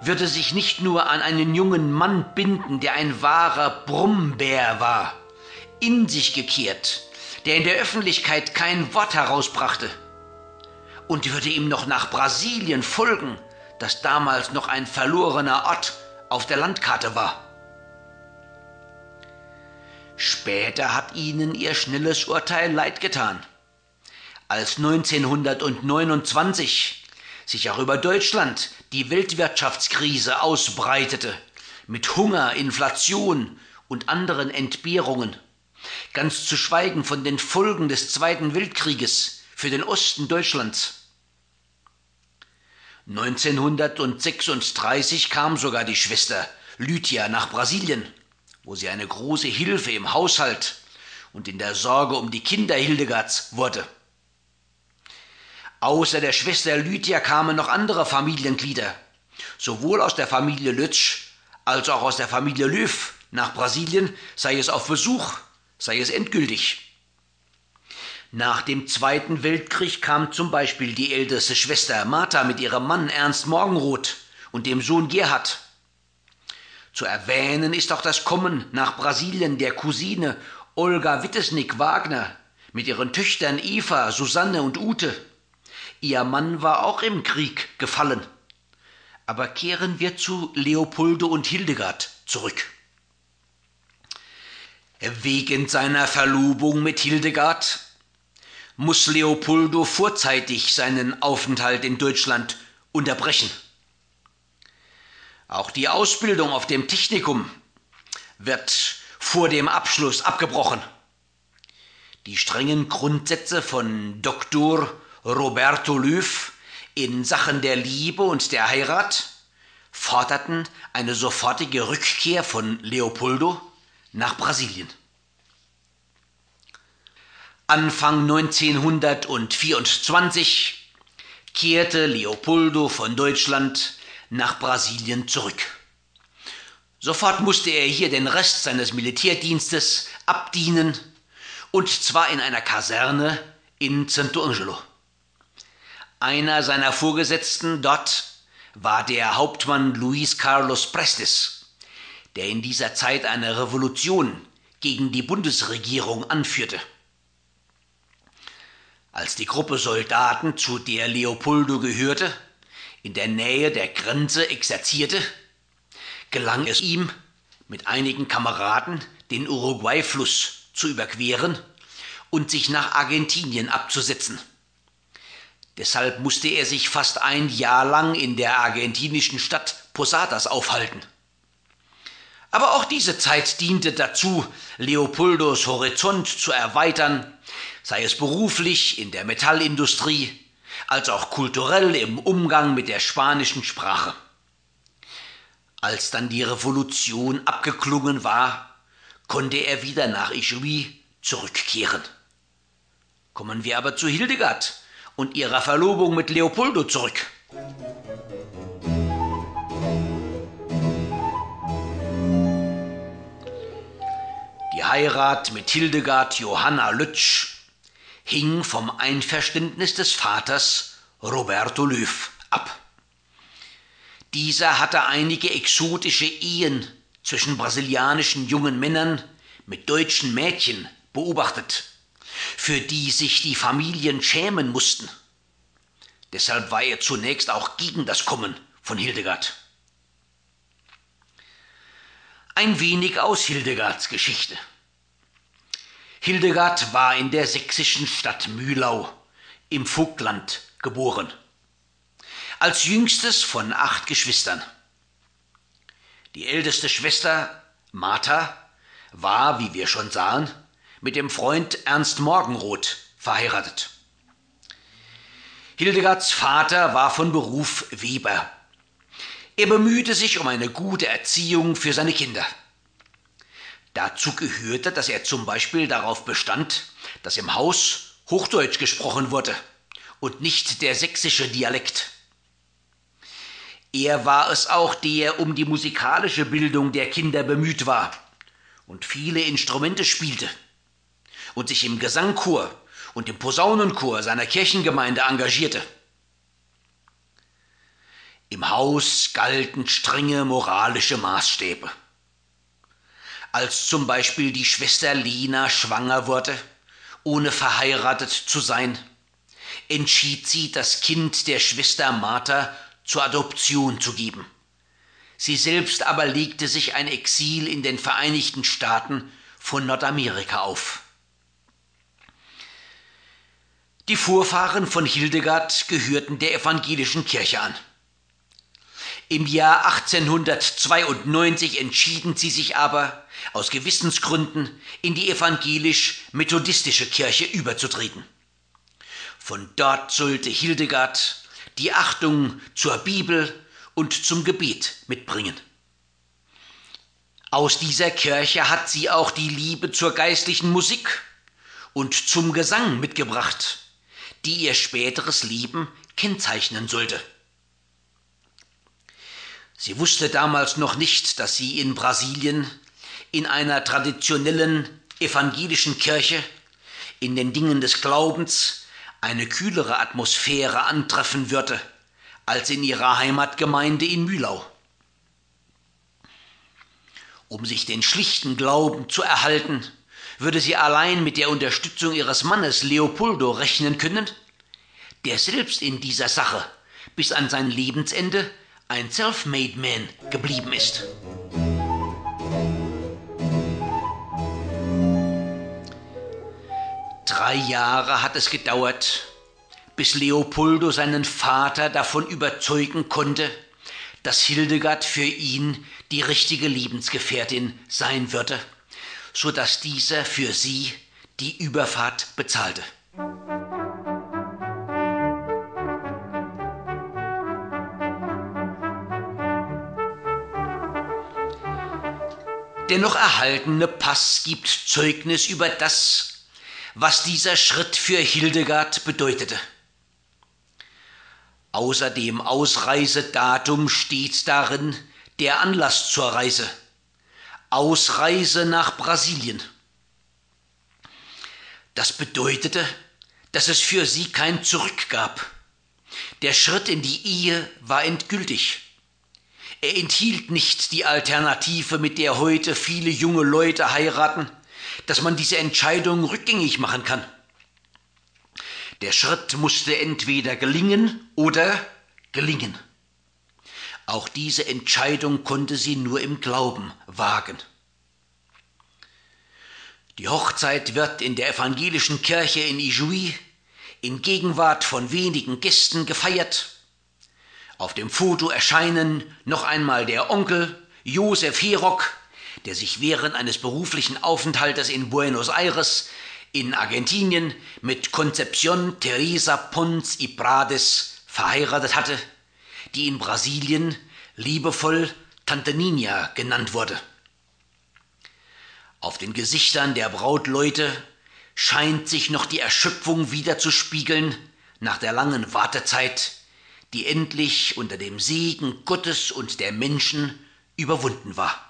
würde sich nicht nur an einen jungen Mann binden, der ein wahrer Brummbär war, in sich gekehrt, der in der Öffentlichkeit kein Wort herausbrachte, und würde ihm noch nach Brasilien folgen, das damals noch ein verlorener Ort auf der Landkarte war. Später hat ihnen ihr schnelles Urteil leid getan. Als 1929 sich auch über Deutschland die Weltwirtschaftskrise ausbreitete, mit Hunger, Inflation und anderen Entbehrungen, ganz zu schweigen von den Folgen des Zweiten Weltkrieges für den Osten Deutschlands. 1936 kam sogar die Schwester Lydia nach Brasilien wo sie eine große Hilfe im Haushalt und in der Sorge um die Kinder Hildegards wurde. Außer der Schwester Lydia kamen noch andere Familienglieder, sowohl aus der Familie Lütsch als auch aus der Familie Löw nach Brasilien, sei es auf Besuch, sei es endgültig. Nach dem Zweiten Weltkrieg kam zum Beispiel die älteste Schwester Martha mit ihrem Mann Ernst Morgenroth und dem Sohn Gerhard zu erwähnen ist auch das Kommen nach Brasilien der Cousine Olga Wittesnick-Wagner mit ihren Töchtern Eva, Susanne und Ute. Ihr Mann war auch im Krieg gefallen. Aber kehren wir zu Leopoldo und Hildegard zurück. Wegen seiner Verlobung mit Hildegard muss Leopoldo vorzeitig seinen Aufenthalt in Deutschland unterbrechen. Auch die Ausbildung auf dem Technikum wird vor dem Abschluss abgebrochen. Die strengen Grundsätze von Dr. Roberto Löw in Sachen der Liebe und der Heirat forderten eine sofortige Rückkehr von Leopoldo nach Brasilien. Anfang 1924 kehrte Leopoldo von Deutschland nach Brasilien zurück. Sofort musste er hier den Rest seines Militärdienstes abdienen, und zwar in einer Kaserne in Santo Angelo. Einer seiner Vorgesetzten dort war der Hauptmann Luis Carlos Prestes, der in dieser Zeit eine Revolution gegen die Bundesregierung anführte. Als die Gruppe Soldaten, zu der Leopoldo gehörte, in der Nähe der Grenze exerzierte, gelang es ihm, mit einigen Kameraden den Uruguay-Fluss zu überqueren und sich nach Argentinien abzusetzen. Deshalb musste er sich fast ein Jahr lang in der argentinischen Stadt Posadas aufhalten. Aber auch diese Zeit diente dazu, Leopoldos Horizont zu erweitern, sei es beruflich in der Metallindustrie, als auch kulturell im Umgang mit der spanischen Sprache. Als dann die Revolution abgeklungen war, konnte er wieder nach Ischui zurückkehren. Kommen wir aber zu Hildegard und ihrer Verlobung mit Leopoldo zurück. Die Heirat mit Hildegard Johanna Lütsch hing vom Einverständnis des Vaters Roberto Löw ab. Dieser hatte einige exotische Ehen zwischen brasilianischen jungen Männern mit deutschen Mädchen beobachtet, für die sich die Familien schämen mussten. Deshalb war er zunächst auch gegen das Kommen von Hildegard. Ein wenig aus Hildegards Geschichte. Hildegard war in der sächsischen Stadt Mühlau im Vogtland geboren. Als jüngstes von acht Geschwistern. Die älteste Schwester, Martha, war, wie wir schon sahen, mit dem Freund Ernst Morgenroth verheiratet. Hildegards Vater war von Beruf Weber. Er bemühte sich um eine gute Erziehung für seine Kinder. Dazu gehörte, dass er zum Beispiel darauf bestand, dass im Haus Hochdeutsch gesprochen wurde und nicht der sächsische Dialekt. Er war es auch, der um die musikalische Bildung der Kinder bemüht war und viele Instrumente spielte und sich im Gesangchor und im Posaunenchor seiner Kirchengemeinde engagierte. Im Haus galten strenge moralische Maßstäbe. Als zum Beispiel die Schwester Lina schwanger wurde, ohne verheiratet zu sein, entschied sie, das Kind der Schwester Martha zur Adoption zu geben. Sie selbst aber legte sich ein Exil in den Vereinigten Staaten von Nordamerika auf. Die Vorfahren von Hildegard gehörten der evangelischen Kirche an. Im Jahr 1892 entschieden sie sich aber, aus Gewissensgründen, in die evangelisch-methodistische Kirche überzutreten. Von dort sollte Hildegard die Achtung zur Bibel und zum Gebet mitbringen. Aus dieser Kirche hat sie auch die Liebe zur geistlichen Musik und zum Gesang mitgebracht, die ihr späteres Leben kennzeichnen sollte. Sie wusste damals noch nicht, dass sie in Brasilien in einer traditionellen evangelischen Kirche in den Dingen des Glaubens eine kühlere Atmosphäre antreffen würde als in ihrer Heimatgemeinde in Mühlau. Um sich den schlichten Glauben zu erhalten, würde sie allein mit der Unterstützung ihres Mannes Leopoldo rechnen können, der selbst in dieser Sache bis an sein Lebensende ein Self-Made Man geblieben ist. Drei Jahre hat es gedauert, bis Leopoldo seinen Vater davon überzeugen konnte, dass Hildegard für ihn die richtige Lebensgefährtin sein würde, so dass dieser für sie die Überfahrt bezahlte. Der noch erhaltene Pass gibt Zeugnis über das, was dieser Schritt für Hildegard bedeutete. Außer dem Ausreisedatum steht darin der Anlass zur Reise. Ausreise nach Brasilien. Das bedeutete, dass es für sie kein Zurück gab. Der Schritt in die Ehe war endgültig. Er enthielt nicht die Alternative, mit der heute viele junge Leute heiraten, dass man diese Entscheidung rückgängig machen kann. Der Schritt musste entweder gelingen oder gelingen. Auch diese Entscheidung konnte sie nur im Glauben wagen. Die Hochzeit wird in der evangelischen Kirche in Ijuí in Gegenwart von wenigen Gästen gefeiert auf dem Foto erscheinen noch einmal der Onkel Josef Herock, der sich während eines beruflichen Aufenthaltes in Buenos Aires in Argentinien mit Concepción Teresa Pons y Prades verheiratet hatte, die in Brasilien liebevoll Tante Nina genannt wurde. Auf den Gesichtern der Brautleute scheint sich noch die Erschöpfung wiederzuspiegeln nach der langen Wartezeit die endlich unter dem Segen Gottes und der Menschen überwunden war.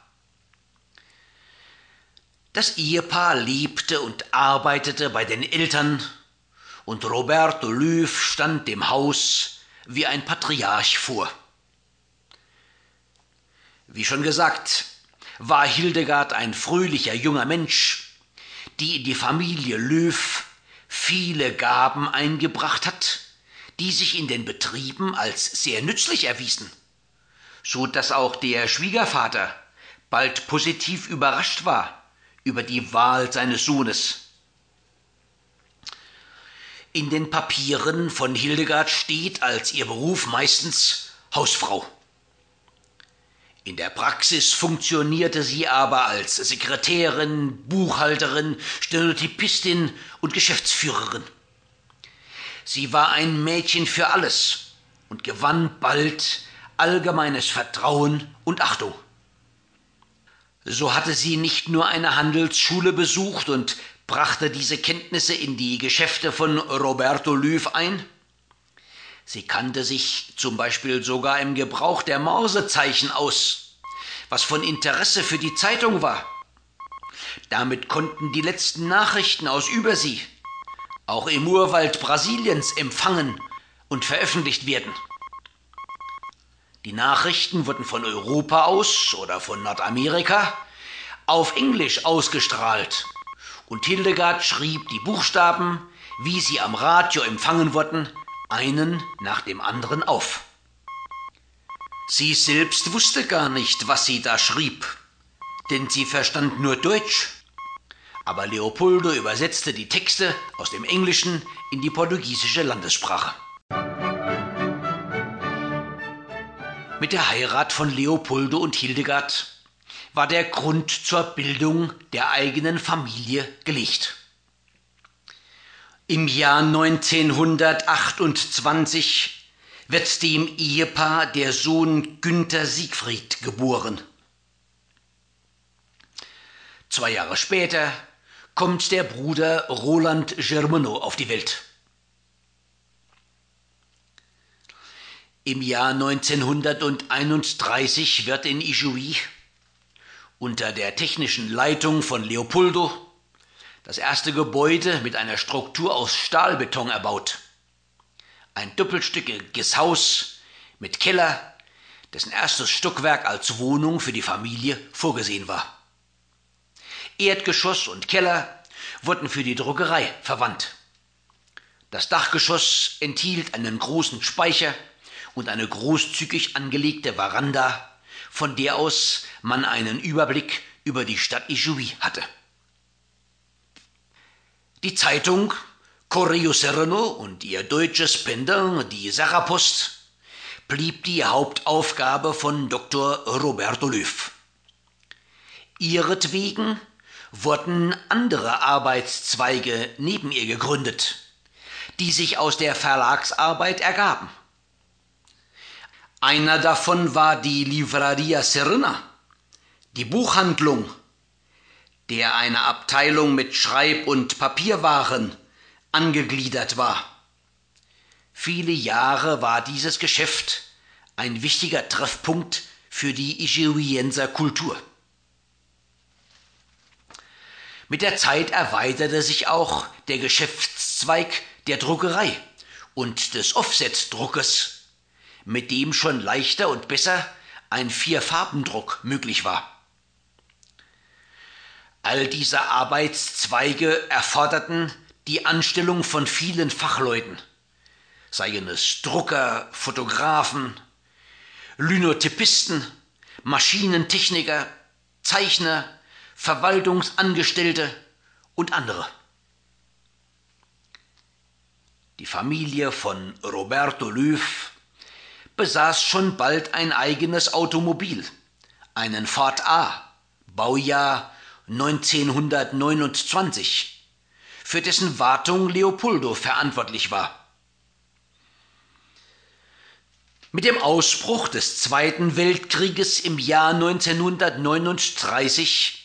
Das Ehepaar lebte und arbeitete bei den Eltern, und Roberto Löw stand dem Haus wie ein Patriarch vor. Wie schon gesagt, war Hildegard ein fröhlicher junger Mensch, die in die Familie Löw viele Gaben eingebracht hat die sich in den Betrieben als sehr nützlich erwiesen, so dass auch der Schwiegervater bald positiv überrascht war über die Wahl seines Sohnes. In den Papieren von Hildegard steht als ihr Beruf meistens Hausfrau. In der Praxis funktionierte sie aber als Sekretärin, Buchhalterin, Stenotypistin und Geschäftsführerin. Sie war ein Mädchen für alles und gewann bald allgemeines Vertrauen und Achtung. So hatte sie nicht nur eine Handelsschule besucht und brachte diese Kenntnisse in die Geschäfte von Roberto Löw ein, sie kannte sich zum Beispiel sogar im Gebrauch der Morsezeichen aus, was von Interesse für die Zeitung war. Damit konnten die letzten Nachrichten aus Übersee auch im Urwald Brasiliens empfangen und veröffentlicht werden. Die Nachrichten wurden von Europa aus oder von Nordamerika auf Englisch ausgestrahlt und Hildegard schrieb die Buchstaben, wie sie am Radio empfangen wurden, einen nach dem anderen auf. Sie selbst wusste gar nicht, was sie da schrieb, denn sie verstand nur Deutsch. Aber Leopoldo übersetzte die Texte aus dem Englischen in die portugiesische Landessprache. Mit der Heirat von Leopoldo und Hildegard war der Grund zur Bildung der eigenen Familie gelegt. Im Jahr 1928 wird dem Ehepaar der Sohn Günther Siegfried geboren. Zwei Jahre später kommt der Bruder Roland Germano auf die Welt. Im Jahr 1931 wird in Ijuí unter der technischen Leitung von Leopoldo das erste Gebäude mit einer Struktur aus Stahlbeton erbaut ein doppelstöckiges Haus mit Keller, dessen erstes Stockwerk als Wohnung für die Familie vorgesehen war. Erdgeschoss und Keller wurden für die Druckerei verwandt. Das Dachgeschoss enthielt einen großen Speicher und eine großzügig angelegte Veranda, von der aus man einen Überblick über die Stadt Ijuí hatte. Die Zeitung Correo Serrano und ihr deutsches Pendant, die Sacherpost, blieb die Hauptaufgabe von Dr. Roberto Löw. Ihretwegen wurden andere Arbeitszweige neben ihr gegründet, die sich aus der Verlagsarbeit ergaben. Einer davon war die Livraria Serna, die Buchhandlung, der eine Abteilung mit Schreib- und Papierwaren angegliedert war. Viele Jahre war dieses Geschäft ein wichtiger Treffpunkt für die Ijuienser Kultur. Mit der Zeit erweiterte sich auch der Geschäftszweig der Druckerei und des Offset-Druckes, mit dem schon leichter und besser ein Vierfarbendruck möglich war. All diese Arbeitszweige erforderten die Anstellung von vielen Fachleuten, seien es Drucker, Fotografen, Lynotypisten, Maschinentechniker, Zeichner, Verwaltungsangestellte und andere. Die Familie von Roberto Löw besaß schon bald ein eigenes Automobil, einen Ford A, Baujahr 1929 für dessen Wartung Leopoldo verantwortlich war. Mit dem Ausbruch des Zweiten Weltkrieges im Jahr 1939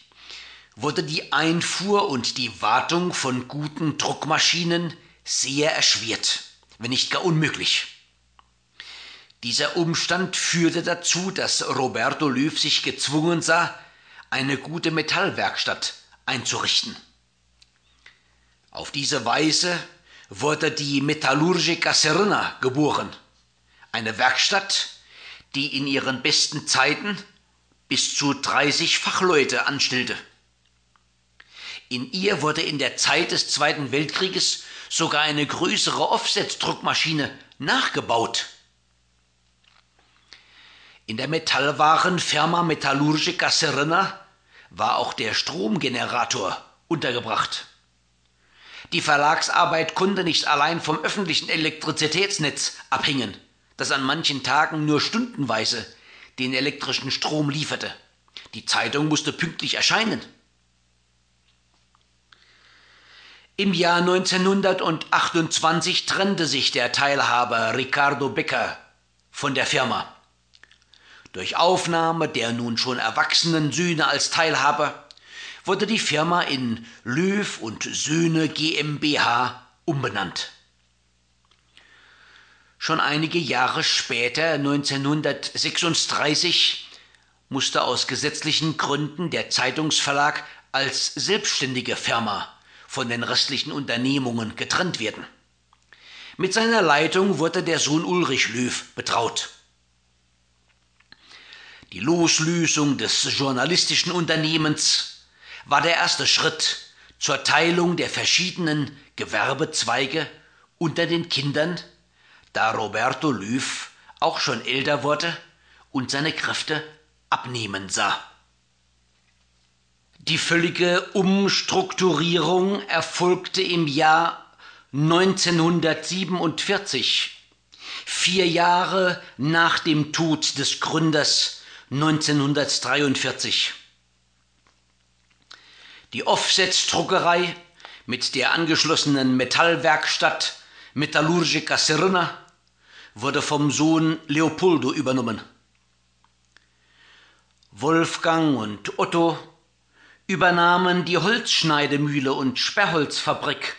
wurde die Einfuhr und die Wartung von guten Druckmaschinen sehr erschwert, wenn nicht gar unmöglich. Dieser Umstand führte dazu, dass Roberto Löw sich gezwungen sah, eine gute Metallwerkstatt einzurichten. Auf diese Weise wurde die Metallurgica Serna geboren, eine Werkstatt, die in ihren besten Zeiten bis zu 30 Fachleute anstellte. In ihr wurde in der Zeit des Zweiten Weltkrieges sogar eine größere Offset-Druckmaschine nachgebaut. In der Metallwarenfirma Metallurgica Serena war auch der Stromgenerator untergebracht. Die Verlagsarbeit konnte nicht allein vom öffentlichen Elektrizitätsnetz abhängen, das an manchen Tagen nur stundenweise den elektrischen Strom lieferte. Die Zeitung musste pünktlich erscheinen. Im Jahr 1928 trennte sich der Teilhaber Ricardo Becker von der Firma. Durch Aufnahme der nun schon erwachsenen Söhne als Teilhaber wurde die Firma in Löw und Söhne GmbH umbenannt. Schon einige Jahre später, 1936, musste aus gesetzlichen Gründen der Zeitungsverlag als selbstständige Firma von den restlichen Unternehmungen getrennt werden. Mit seiner Leitung wurde der Sohn Ulrich Löw betraut. Die Loslösung des journalistischen Unternehmens war der erste Schritt zur Teilung der verschiedenen Gewerbezweige unter den Kindern, da Roberto Löw auch schon älter wurde und seine Kräfte abnehmen sah. Die völlige Umstrukturierung erfolgte im Jahr 1947, vier Jahre nach dem Tod des Gründers 1943. Die Offset-Druckerei mit der angeschlossenen Metallwerkstatt Metallurgica Sirna wurde vom Sohn Leopoldo übernommen. Wolfgang und Otto übernahmen die Holzschneidemühle und Sperrholzfabrik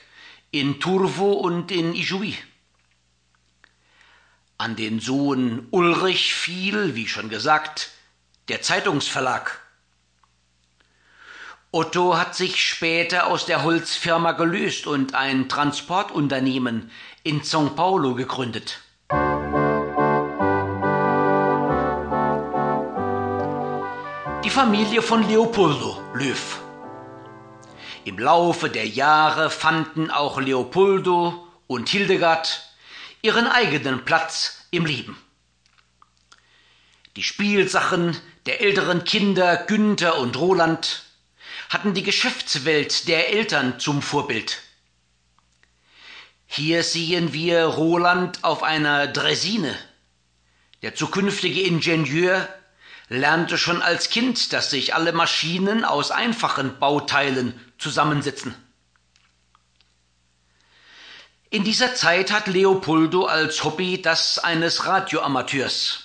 in Turvo und in Ijuy. An den Sohn Ulrich fiel, wie schon gesagt, der Zeitungsverlag. Otto hat sich später aus der Holzfirma gelöst und ein Transportunternehmen in São Paulo gegründet. Familie von Leopoldo Löw. Im Laufe der Jahre fanden auch Leopoldo und Hildegard ihren eigenen Platz im Leben. Die Spielsachen der älteren Kinder Günther und Roland hatten die Geschäftswelt der Eltern zum Vorbild. Hier sehen wir Roland auf einer Dresine. Der zukünftige Ingenieur lernte schon als Kind, dass sich alle Maschinen aus einfachen Bauteilen zusammensetzen. In dieser Zeit hat Leopoldo als Hobby das eines Radioamateurs.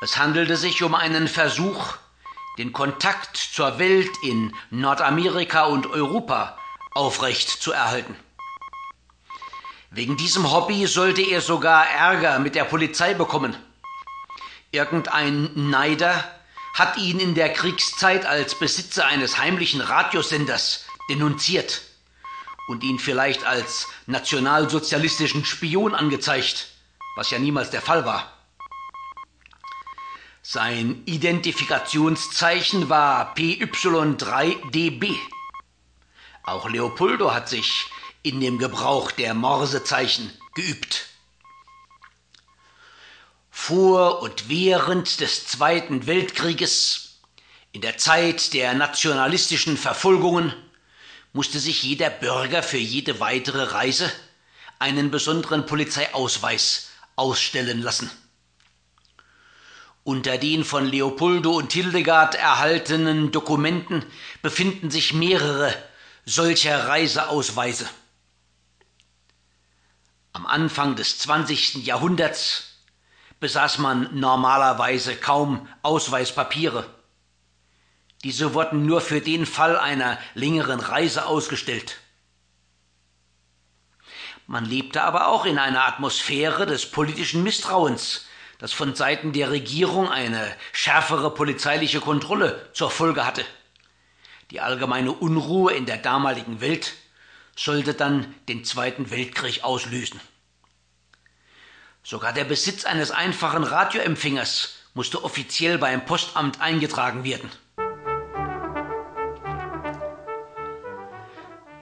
Es handelte sich um einen Versuch, den Kontakt zur Welt in Nordamerika und Europa aufrecht zu erhalten. Wegen diesem Hobby sollte er sogar Ärger mit der Polizei bekommen. Irgendein Neider hat ihn in der Kriegszeit als Besitzer eines heimlichen Radiosenders denunziert und ihn vielleicht als nationalsozialistischen Spion angezeigt, was ja niemals der Fall war. Sein Identifikationszeichen war PY3DB. Auch Leopoldo hat sich in dem Gebrauch der Morsezeichen geübt. Vor und während des Zweiten Weltkrieges, in der Zeit der nationalistischen Verfolgungen, musste sich jeder Bürger für jede weitere Reise einen besonderen Polizeiausweis ausstellen lassen. Unter den von Leopoldo und Hildegard erhaltenen Dokumenten befinden sich mehrere solcher Reiseausweise. Am Anfang des 20. Jahrhunderts besaß man normalerweise kaum Ausweispapiere. Diese wurden nur für den Fall einer längeren Reise ausgestellt. Man lebte aber auch in einer Atmosphäre des politischen Misstrauens, das von Seiten der Regierung eine schärfere polizeiliche Kontrolle zur Folge hatte. Die allgemeine Unruhe in der damaligen Welt sollte dann den Zweiten Weltkrieg auslösen. Sogar der Besitz eines einfachen Radioempfängers musste offiziell beim Postamt eingetragen werden.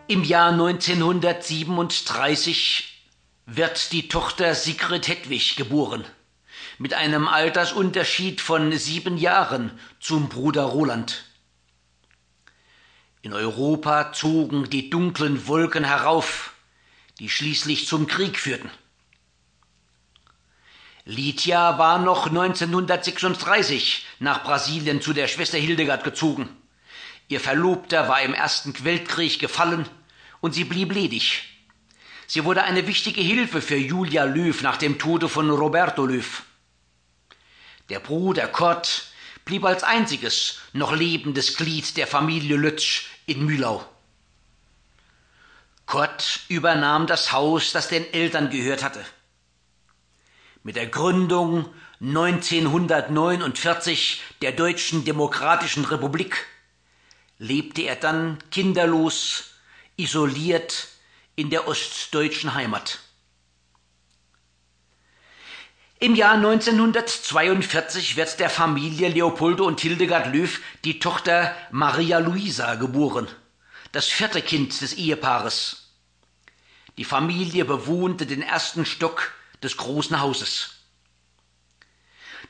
Im Jahr 1937 wird die Tochter Sigrid Hedwig geboren, mit einem Altersunterschied von sieben Jahren zum Bruder Roland. In Europa zogen die dunklen Wolken herauf, die schließlich zum Krieg führten. Lydia war noch 1936 nach Brasilien zu der Schwester Hildegard gezogen. Ihr Verlobter war im Ersten Weltkrieg gefallen und sie blieb ledig. Sie wurde eine wichtige Hilfe für Julia Löw nach dem Tode von Roberto Löw. Der Bruder Kurt blieb als einziges noch lebendes Glied der Familie Lötsch in Mühlau. Kurt übernahm das Haus, das den Eltern gehört hatte. Mit der Gründung 1949 der Deutschen Demokratischen Republik lebte er dann kinderlos, isoliert in der ostdeutschen Heimat. Im Jahr 1942 wird der Familie Leopoldo und Hildegard Löw die Tochter Maria Luisa geboren, das vierte Kind des Ehepaares. Die Familie bewohnte den ersten Stock des großen Hauses.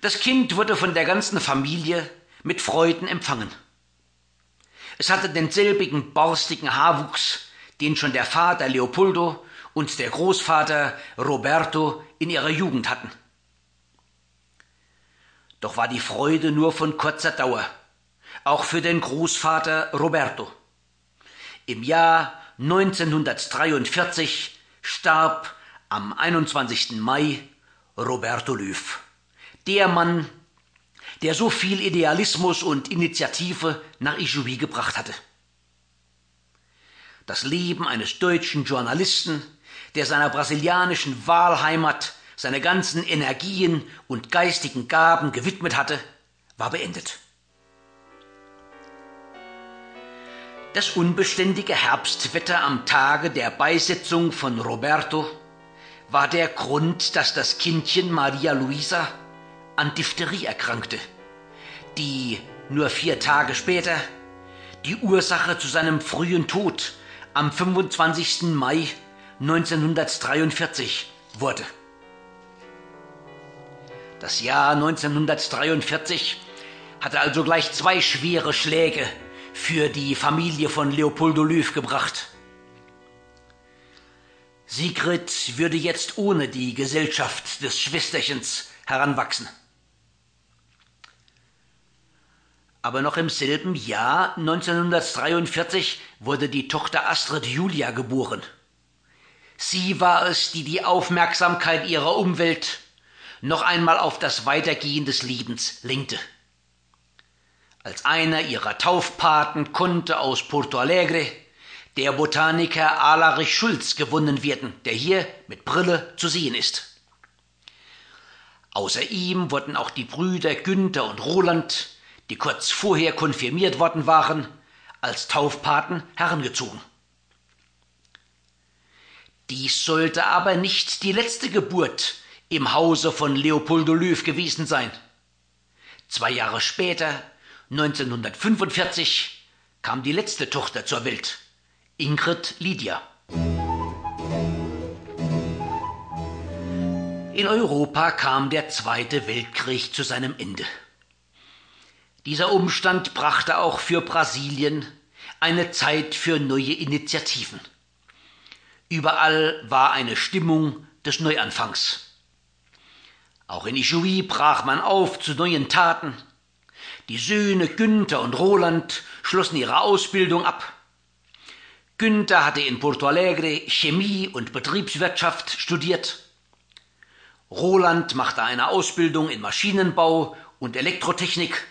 Das Kind wurde von der ganzen Familie mit Freuden empfangen. Es hatte denselbigen borstigen Haarwuchs, den schon der Vater Leopoldo und der Großvater Roberto in ihrer Jugend hatten. Doch war die Freude nur von kurzer Dauer, auch für den Großvater Roberto. Im Jahr 1943 starb am 21. Mai Roberto Löw, der Mann, der so viel Idealismus und Initiative nach Ijuí gebracht hatte. Das Leben eines deutschen Journalisten, der seiner brasilianischen Wahlheimat seine ganzen Energien und geistigen Gaben gewidmet hatte, war beendet. Das unbeständige Herbstwetter am Tage der Beisetzung von Roberto war der Grund, dass das Kindchen Maria Luisa an Diphtherie erkrankte, die nur vier Tage später die Ursache zu seinem frühen Tod am 25. Mai 1943 wurde. Das Jahr 1943 hatte also gleich zwei schwere Schläge für die Familie von Leopoldo Löw gebracht. Sigrid würde jetzt ohne die Gesellschaft des Schwesterchens heranwachsen. Aber noch im selben Jahr 1943 wurde die Tochter Astrid Julia geboren. Sie war es, die die Aufmerksamkeit ihrer Umwelt noch einmal auf das Weitergehen des Lebens lenkte. Als einer ihrer Taufpaten konnte aus Porto Alegre der Botaniker Alarich Schulz gewonnen werden, der hier mit Brille zu sehen ist. Außer ihm wurden auch die Brüder Günther und Roland, die kurz vorher konfirmiert worden waren, als Taufpaten herangezogen. Dies sollte aber nicht die letzte Geburt im Hause von Leopoldo Löw gewesen sein. Zwei Jahre später, 1945, kam die letzte Tochter zur Welt, Ingrid Lydia. In Europa kam der Zweite Weltkrieg zu seinem Ende. Dieser Umstand brachte auch für Brasilien eine Zeit für neue Initiativen. Überall war eine Stimmung des Neuanfangs. Auch in Ijuí brach man auf zu neuen Taten. Die Söhne Günther und Roland schlossen ihre Ausbildung ab. Günther hatte in Porto Alegre Chemie und Betriebswirtschaft studiert. Roland machte eine Ausbildung in Maschinenbau und Elektrotechnik.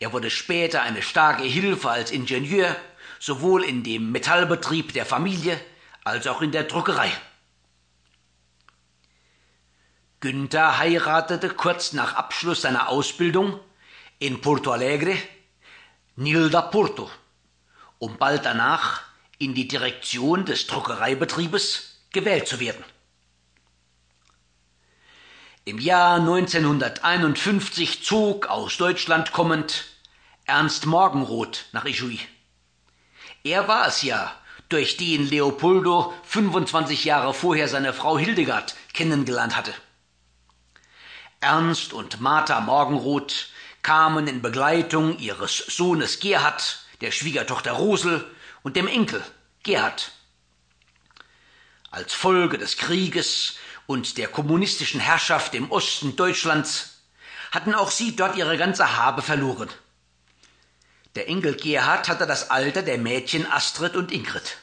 Er wurde später eine starke Hilfe als Ingenieur, sowohl in dem Metallbetrieb der Familie als auch in der Druckerei. Günther heiratete kurz nach Abschluss seiner Ausbildung in Porto Alegre Nilda Porto, um bald danach in die Direktion des Druckereibetriebes gewählt zu werden. Im Jahr 1951 zog aus Deutschland kommend Ernst Morgenroth nach Ijuí. Er war es ja, durch den Leopoldo 25 Jahre vorher seine Frau Hildegard kennengelernt hatte. Ernst und Martha Morgenroth kamen in Begleitung ihres Sohnes Gerhard, der Schwiegertochter Rosel und dem Enkel Gerhard. Als Folge des Krieges und der kommunistischen Herrschaft im Osten Deutschlands hatten auch sie dort ihre ganze Habe verloren. Der Enkel Gerhard hatte das Alter der Mädchen Astrid und Ingrid.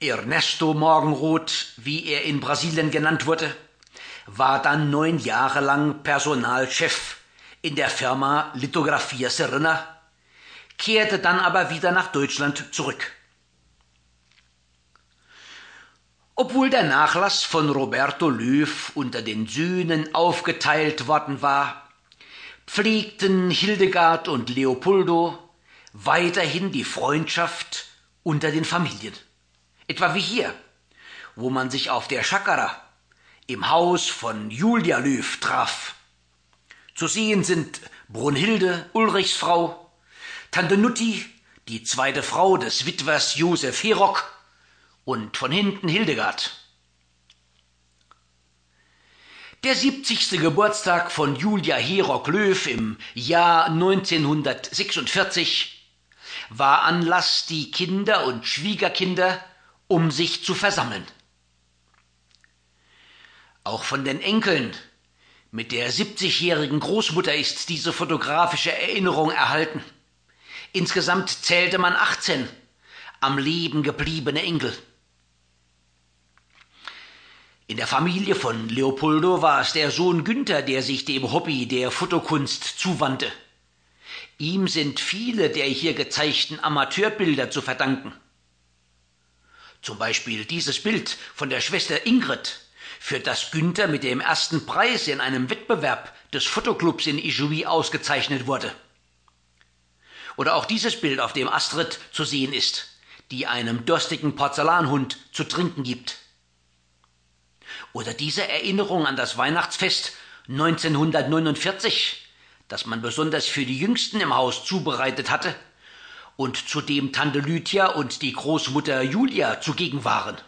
Ernesto Morgenroth, wie er in Brasilien genannt wurde, war dann neun Jahre lang Personalchef in der Firma Lithografia Serena, kehrte dann aber wieder nach Deutschland zurück. Obwohl der Nachlass von Roberto Löw unter den Söhnen aufgeteilt worden war, pflegten Hildegard und Leopoldo weiterhin die Freundschaft unter den Familien. Etwa wie hier, wo man sich auf der Chakara im Haus von Julia Löw traf. Zu sehen sind Brunhilde, Ulrichs Frau, Tante Nutti, die zweite Frau des Witwers Josef Herock und von hinten Hildegard. Der 70. Geburtstag von Julia Herock Löw im Jahr 1946 war Anlass, die Kinder und Schwiegerkinder um sich zu versammeln. Auch von den Enkeln mit der 70-jährigen Großmutter ist diese fotografische Erinnerung erhalten. Insgesamt zählte man 18 am Leben gebliebene Enkel. In der Familie von Leopoldo war es der Sohn Günther, der sich dem Hobby der Fotokunst zuwandte. Ihm sind viele der hier gezeigten Amateurbilder zu verdanken. Zum Beispiel dieses Bild von der Schwester Ingrid, für das Günther mit dem ersten Preis in einem Wettbewerb des Fotoclubs in Ijoui ausgezeichnet wurde. Oder auch dieses Bild, auf dem Astrid zu sehen ist, die einem durstigen Porzellanhund zu trinken gibt. Oder diese Erinnerung an das Weihnachtsfest 1949, das man besonders für die Jüngsten im Haus zubereitet hatte und zu dem Tante Lydia und die Großmutter Julia zugegen waren.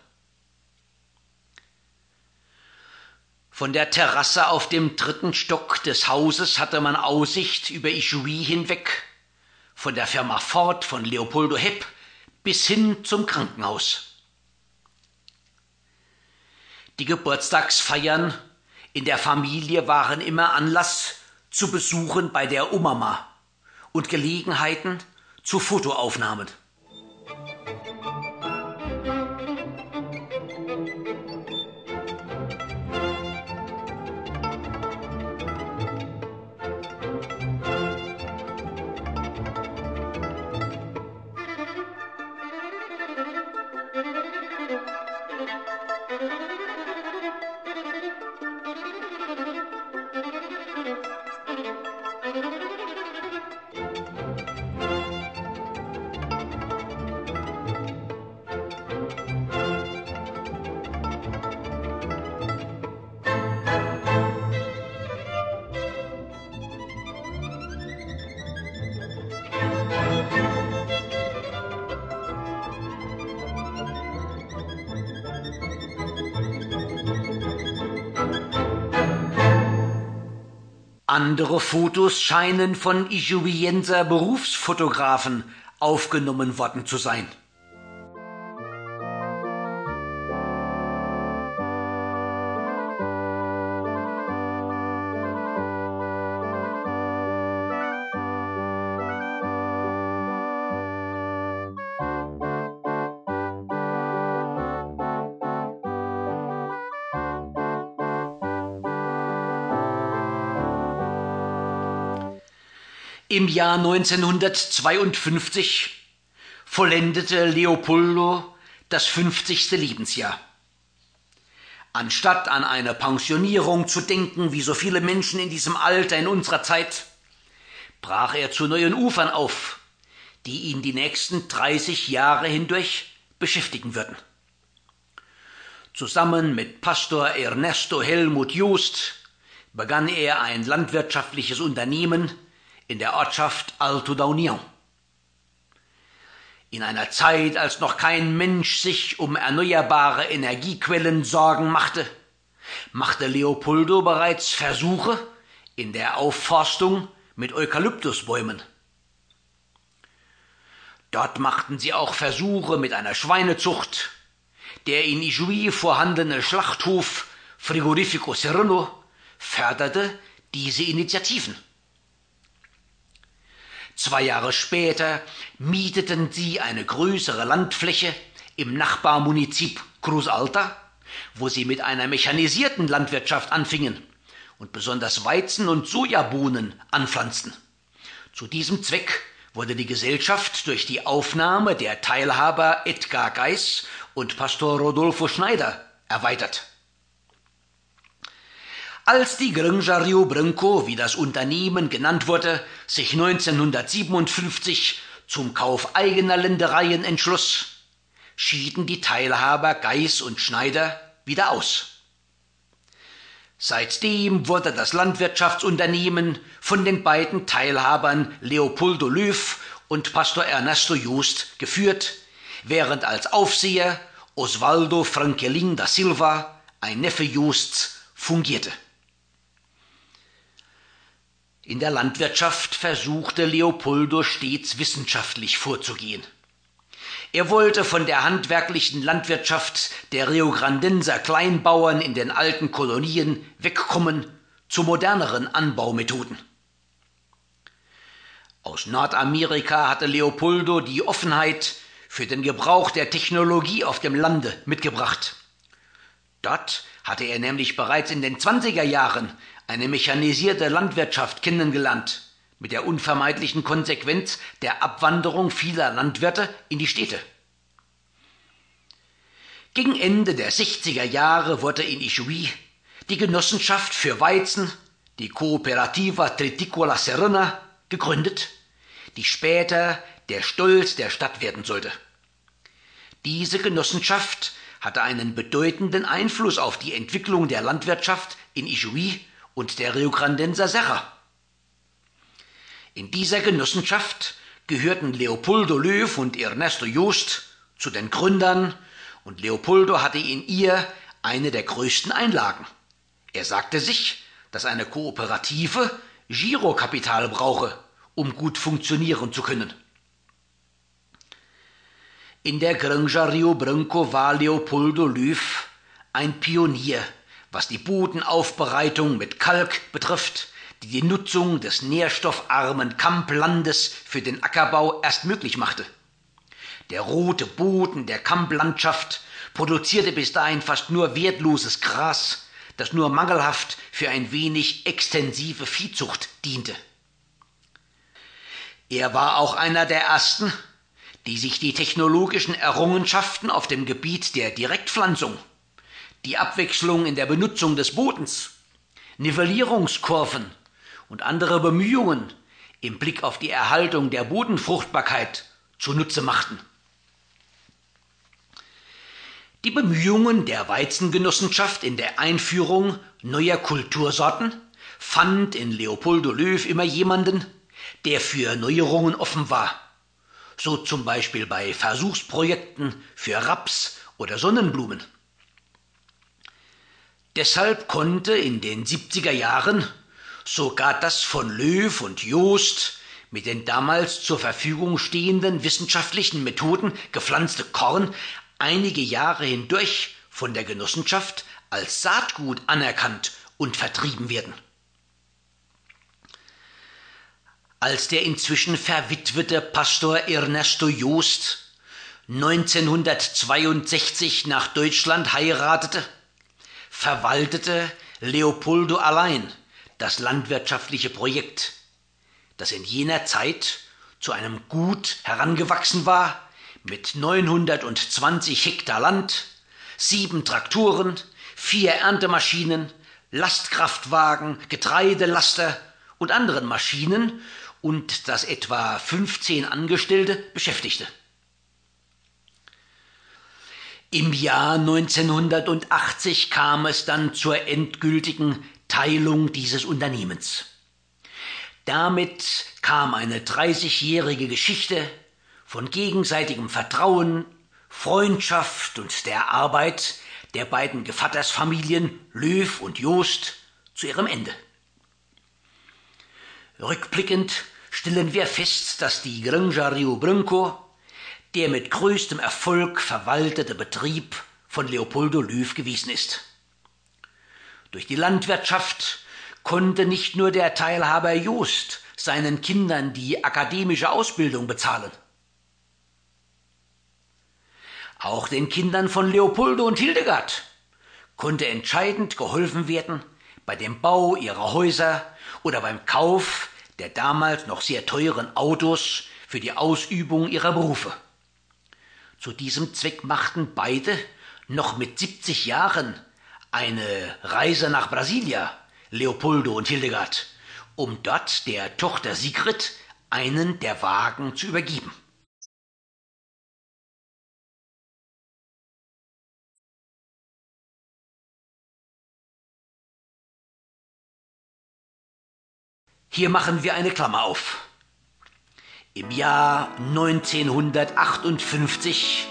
Von der Terrasse auf dem dritten Stock des Hauses hatte man Aussicht über Ichoui hinweg, von der Firma Ford von Leopoldo Hepp bis hin zum Krankenhaus. Die Geburtstagsfeiern in der Familie waren immer Anlass zu Besuchen bei der Umama und Gelegenheiten zu Fotoaufnahmen. Andere Fotos scheinen von Ijubienser Berufsfotografen aufgenommen worden zu sein. Im Jahr 1952 vollendete Leopoldo das 50. Lebensjahr. Anstatt an eine Pensionierung zu denken, wie so viele Menschen in diesem Alter in unserer Zeit, brach er zu neuen Ufern auf, die ihn die nächsten 30 Jahre hindurch beschäftigen würden. Zusammen mit Pastor Ernesto Helmut Just begann er ein landwirtschaftliches Unternehmen, in der Ortschaft Alto da União. In einer Zeit, als noch kein Mensch sich um erneuerbare Energiequellen Sorgen machte, machte Leopoldo bereits Versuche in der Aufforstung mit Eukalyptusbäumen. Dort machten sie auch Versuche mit einer Schweinezucht. Der in Ijuí vorhandene Schlachthof Frigorifico Serrano förderte diese Initiativen. Zwei Jahre später mieteten sie eine größere Landfläche im Nachbarmunizip Cruz Alta, wo sie mit einer mechanisierten Landwirtschaft anfingen und besonders Weizen und Sojabohnen anpflanzten. Zu diesem Zweck wurde die Gesellschaft durch die Aufnahme der Teilhaber Edgar Geis und Pastor Rodolfo Schneider erweitert. Als die Granja Rio Branco, wie das Unternehmen genannt wurde, sich 1957 zum Kauf eigener Ländereien entschloss, schieden die Teilhaber Geis und Schneider wieder aus. Seitdem wurde das Landwirtschaftsunternehmen von den beiden Teilhabern Leopoldo Löw und Pastor Ernesto Just geführt, während als Aufseher Osvaldo Frankelin da Silva, ein Neffe Justs, fungierte. In der Landwirtschaft versuchte Leopoldo stets wissenschaftlich vorzugehen. Er wollte von der handwerklichen Landwirtschaft der Rio Grandenser Kleinbauern in den alten Kolonien wegkommen zu moderneren Anbaumethoden. Aus Nordamerika hatte Leopoldo die Offenheit für den Gebrauch der Technologie auf dem Lande mitgebracht. Dort hatte er nämlich bereits in den 20er Jahren eine mechanisierte Landwirtschaft kennengelernt, mit der unvermeidlichen Konsequenz der Abwanderung vieler Landwirte in die Städte. Gegen Ende der 60er Jahre wurde in Ischui die Genossenschaft für Weizen, die Cooperativa Triticola Serena, gegründet, die später der Stolz der Stadt werden sollte. Diese Genossenschaft hatte einen bedeutenden Einfluss auf die Entwicklung der Landwirtschaft in Ischui und der Rio Grandenser Serra. In dieser Genossenschaft gehörten Leopoldo Löw und Ernesto Just zu den Gründern und Leopoldo hatte in ihr eine der größten Einlagen. Er sagte sich, dass eine Kooperative Girokapital brauche, um gut funktionieren zu können. In der Granja Rio Branco war Leopoldo Löw ein Pionier, was die Bodenaufbereitung mit Kalk betrifft, die die Nutzung des nährstoffarmen Kamplandes für den Ackerbau erst möglich machte. Der rote Boden der Kamplandschaft produzierte bis dahin fast nur wertloses Gras, das nur mangelhaft für ein wenig extensive Viehzucht diente. Er war auch einer der ersten, die sich die technologischen Errungenschaften auf dem Gebiet der Direktpflanzung, die Abwechslung in der Benutzung des Bodens, Nivellierungskurven und andere Bemühungen im Blick auf die Erhaltung der Bodenfruchtbarkeit zunutze machten. Die Bemühungen der Weizengenossenschaft in der Einführung neuer Kultursorten fand in Leopoldo Löw immer jemanden, der für Neuerungen offen war so zum Beispiel bei Versuchsprojekten für Raps oder Sonnenblumen. Deshalb konnte in den 70er Jahren sogar das von Löw und Joost mit den damals zur Verfügung stehenden wissenschaftlichen Methoden gepflanzte Korn einige Jahre hindurch von der Genossenschaft als Saatgut anerkannt und vertrieben werden. als der inzwischen verwitwete Pastor Ernesto Joost 1962 nach Deutschland heiratete, verwaltete Leopoldo allein das landwirtschaftliche Projekt, das in jener Zeit zu einem Gut herangewachsen war mit 920 Hektar Land, sieben Traktoren, vier Erntemaschinen, Lastkraftwagen, Getreidelaster und anderen Maschinen und das etwa 15 Angestellte beschäftigte. Im Jahr 1980 kam es dann zur endgültigen Teilung dieses Unternehmens. Damit kam eine 30-jährige Geschichte von gegenseitigem Vertrauen, Freundschaft und der Arbeit der beiden Gevattersfamilien Löw und Joost zu ihrem Ende. Rückblickend stellen wir fest, dass die Granja Rio Branco der mit größtem Erfolg verwaltete Betrieb von Leopoldo Löw gewesen ist. Durch die Landwirtschaft konnte nicht nur der Teilhaber Just seinen Kindern die akademische Ausbildung bezahlen. Auch den Kindern von Leopoldo und Hildegard konnte entscheidend geholfen werden bei dem Bau ihrer Häuser oder beim Kauf der damals noch sehr teuren Autos für die Ausübung ihrer Berufe. Zu diesem Zweck machten beide noch mit 70 Jahren eine Reise nach Brasilia, Leopoldo und Hildegard, um dort der Tochter Sigrid einen der Wagen zu übergeben. Hier machen wir eine Klammer auf. Im Jahr 1958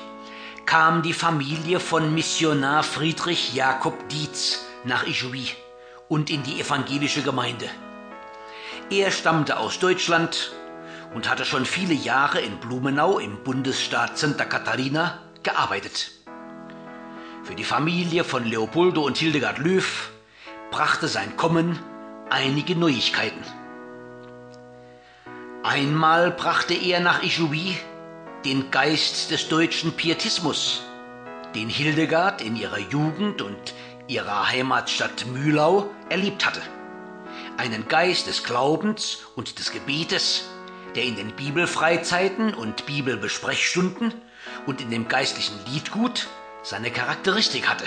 kam die Familie von Missionar Friedrich Jakob Dietz nach Ijoui und in die evangelische Gemeinde. Er stammte aus Deutschland und hatte schon viele Jahre in Blumenau im Bundesstaat Santa Catarina gearbeitet. Für die Familie von Leopoldo und Hildegard Löw brachte sein Kommen einige Neuigkeiten. Einmal brachte er nach Ijoui den Geist des deutschen Pietismus, den Hildegard in ihrer Jugend und ihrer Heimatstadt Mühlau erlebt hatte. Einen Geist des Glaubens und des Gebetes, der in den Bibelfreizeiten und Bibelbesprechstunden und in dem geistlichen Liedgut seine Charakteristik hatte.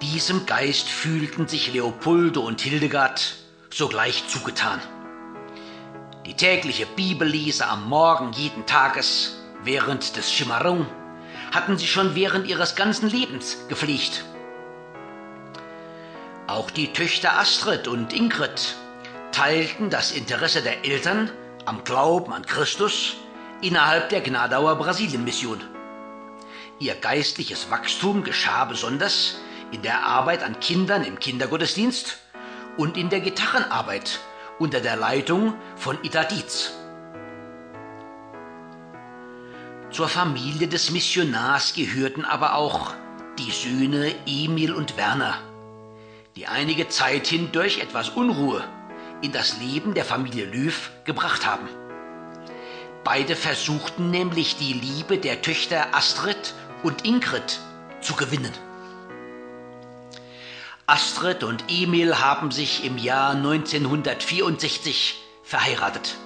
Diesem Geist fühlten sich Leopoldo und Hildegard sogleich zugetan. Die tägliche Bibellese am Morgen jeden Tages während des Chimarrón hatten sie schon während ihres ganzen Lebens gepflegt. Auch die Töchter Astrid und Ingrid teilten das Interesse der Eltern am Glauben an Christus innerhalb der Gnadauer Brasilienmission. Ihr geistliches Wachstum geschah besonders in der Arbeit an Kindern im Kindergottesdienst und in der Gitarrenarbeit unter der Leitung von Ida Dietz. Zur Familie des Missionars gehörten aber auch die Söhne Emil und Werner, die einige Zeit hindurch etwas Unruhe in das Leben der Familie Löw gebracht haben. Beide versuchten nämlich die Liebe der Töchter Astrid und Ingrid zu gewinnen. Astrid und Emil haben sich im Jahr 1964 verheiratet.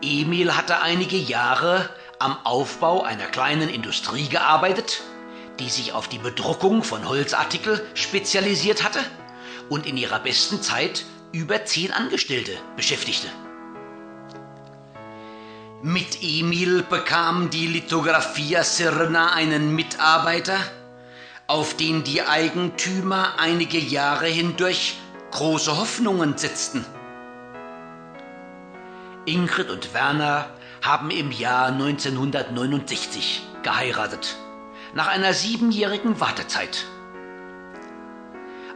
Emil hatte einige Jahre am Aufbau einer kleinen Industrie gearbeitet, die sich auf die Bedruckung von Holzartikel spezialisiert hatte und in ihrer besten Zeit über zehn Angestellte beschäftigte. Mit Emil bekam die Lithografia Sirna einen Mitarbeiter, auf den die Eigentümer einige Jahre hindurch große Hoffnungen setzten. Ingrid und Werner haben im Jahr 1969 geheiratet, nach einer siebenjährigen Wartezeit.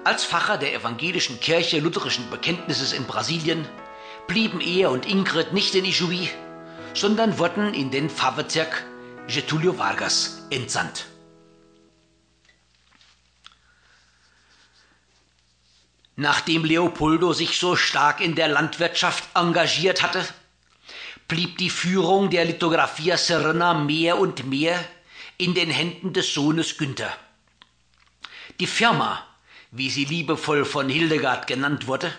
Als Pfarrer der evangelischen Kirche lutherischen Bekenntnisses in Brasilien blieben er und Ingrid nicht in Ijuí, sondern wurden in den Pfarrbezirk Getulio Vargas entsandt. Nachdem Leopoldo sich so stark in der Landwirtschaft engagiert hatte, blieb die Führung der Lithografia Serena mehr und mehr in den Händen des Sohnes Günther. Die Firma, wie sie liebevoll von Hildegard genannt wurde,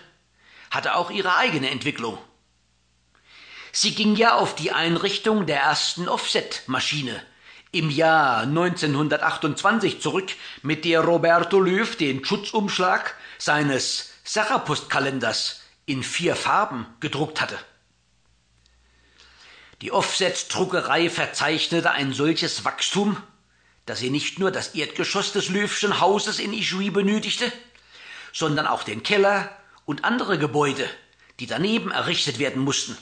hatte auch ihre eigene Entwicklung. Sie ging ja auf die Einrichtung der ersten Offset-Maschine im Jahr 1928 zurück, mit der Roberto Löw den Schutzumschlag seines Sarapust-Kalenders in vier Farben gedruckt hatte. Die Offset-Druckerei verzeichnete ein solches Wachstum, dass sie nicht nur das Erdgeschoss des Löwschen Hauses in Ijuí benötigte, sondern auch den Keller und andere Gebäude, die daneben errichtet werden mussten.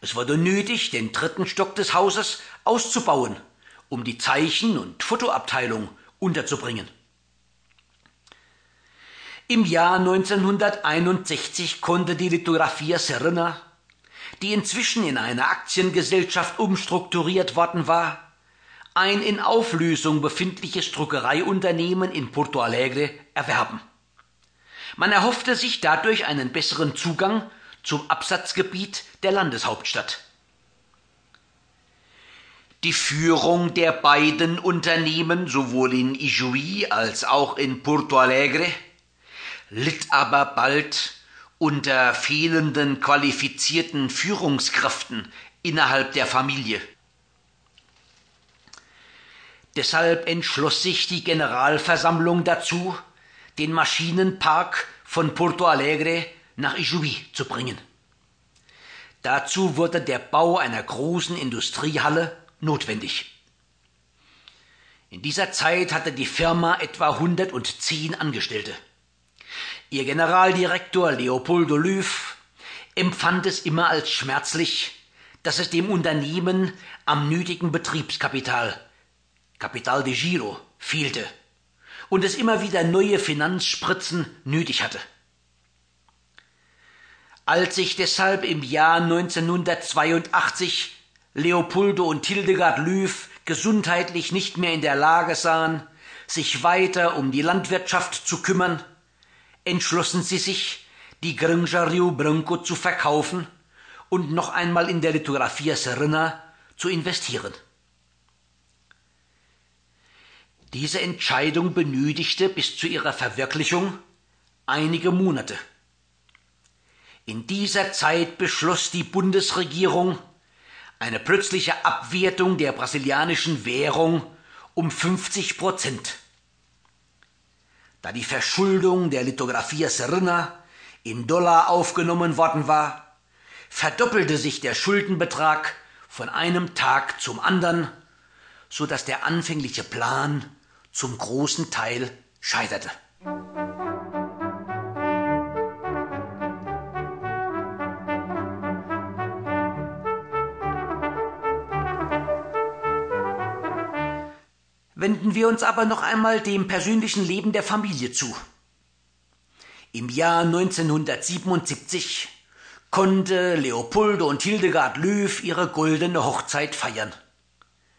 Es wurde nötig, den dritten Stock des Hauses auszubauen, um die Zeichen- und Fotoabteilung unterzubringen. Im Jahr 1961 konnte die Lithografia Serena, die inzwischen in eine Aktiengesellschaft umstrukturiert worden war, ein in Auflösung befindliches Druckereiunternehmen in Porto Alegre erwerben. Man erhoffte sich dadurch einen besseren Zugang zum Absatzgebiet der Landeshauptstadt. Die Führung der beiden Unternehmen, sowohl in Ijuí als auch in Porto Alegre, litt aber bald unter fehlenden qualifizierten Führungskräften innerhalb der Familie. Deshalb entschloss sich die Generalversammlung dazu, den Maschinenpark von Porto Alegre nach Ijuí zu bringen. Dazu wurde der Bau einer großen Industriehalle notwendig. In dieser Zeit hatte die Firma etwa 110 Angestellte. Ihr Generaldirektor Leopoldo Lüff empfand es immer als schmerzlich, dass es dem Unternehmen am nötigen Betriebskapital, Kapital de Giro, fehlte und es immer wieder neue Finanzspritzen nötig hatte. Als sich deshalb im Jahr 1982 Leopoldo und Hildegard Lüw gesundheitlich nicht mehr in der Lage sahen, sich weiter um die Landwirtschaft zu kümmern, entschlossen sie sich, die Granja Rio Branco zu verkaufen und noch einmal in der Lithografia Serena zu investieren. Diese Entscheidung benötigte bis zu ihrer Verwirklichung einige Monate. In dieser Zeit beschloss die Bundesregierung eine plötzliche Abwertung der brasilianischen Währung um 50 Prozent. Da die Verschuldung der Lithografia Serena in Dollar aufgenommen worden war, verdoppelte sich der Schuldenbetrag von einem Tag zum anderen, so dass der anfängliche Plan zum großen Teil scheiterte. Wenden wir uns aber noch einmal dem persönlichen Leben der Familie zu. Im Jahr 1977 konnte Leopoldo und Hildegard Löw ihre goldene Hochzeit feiern.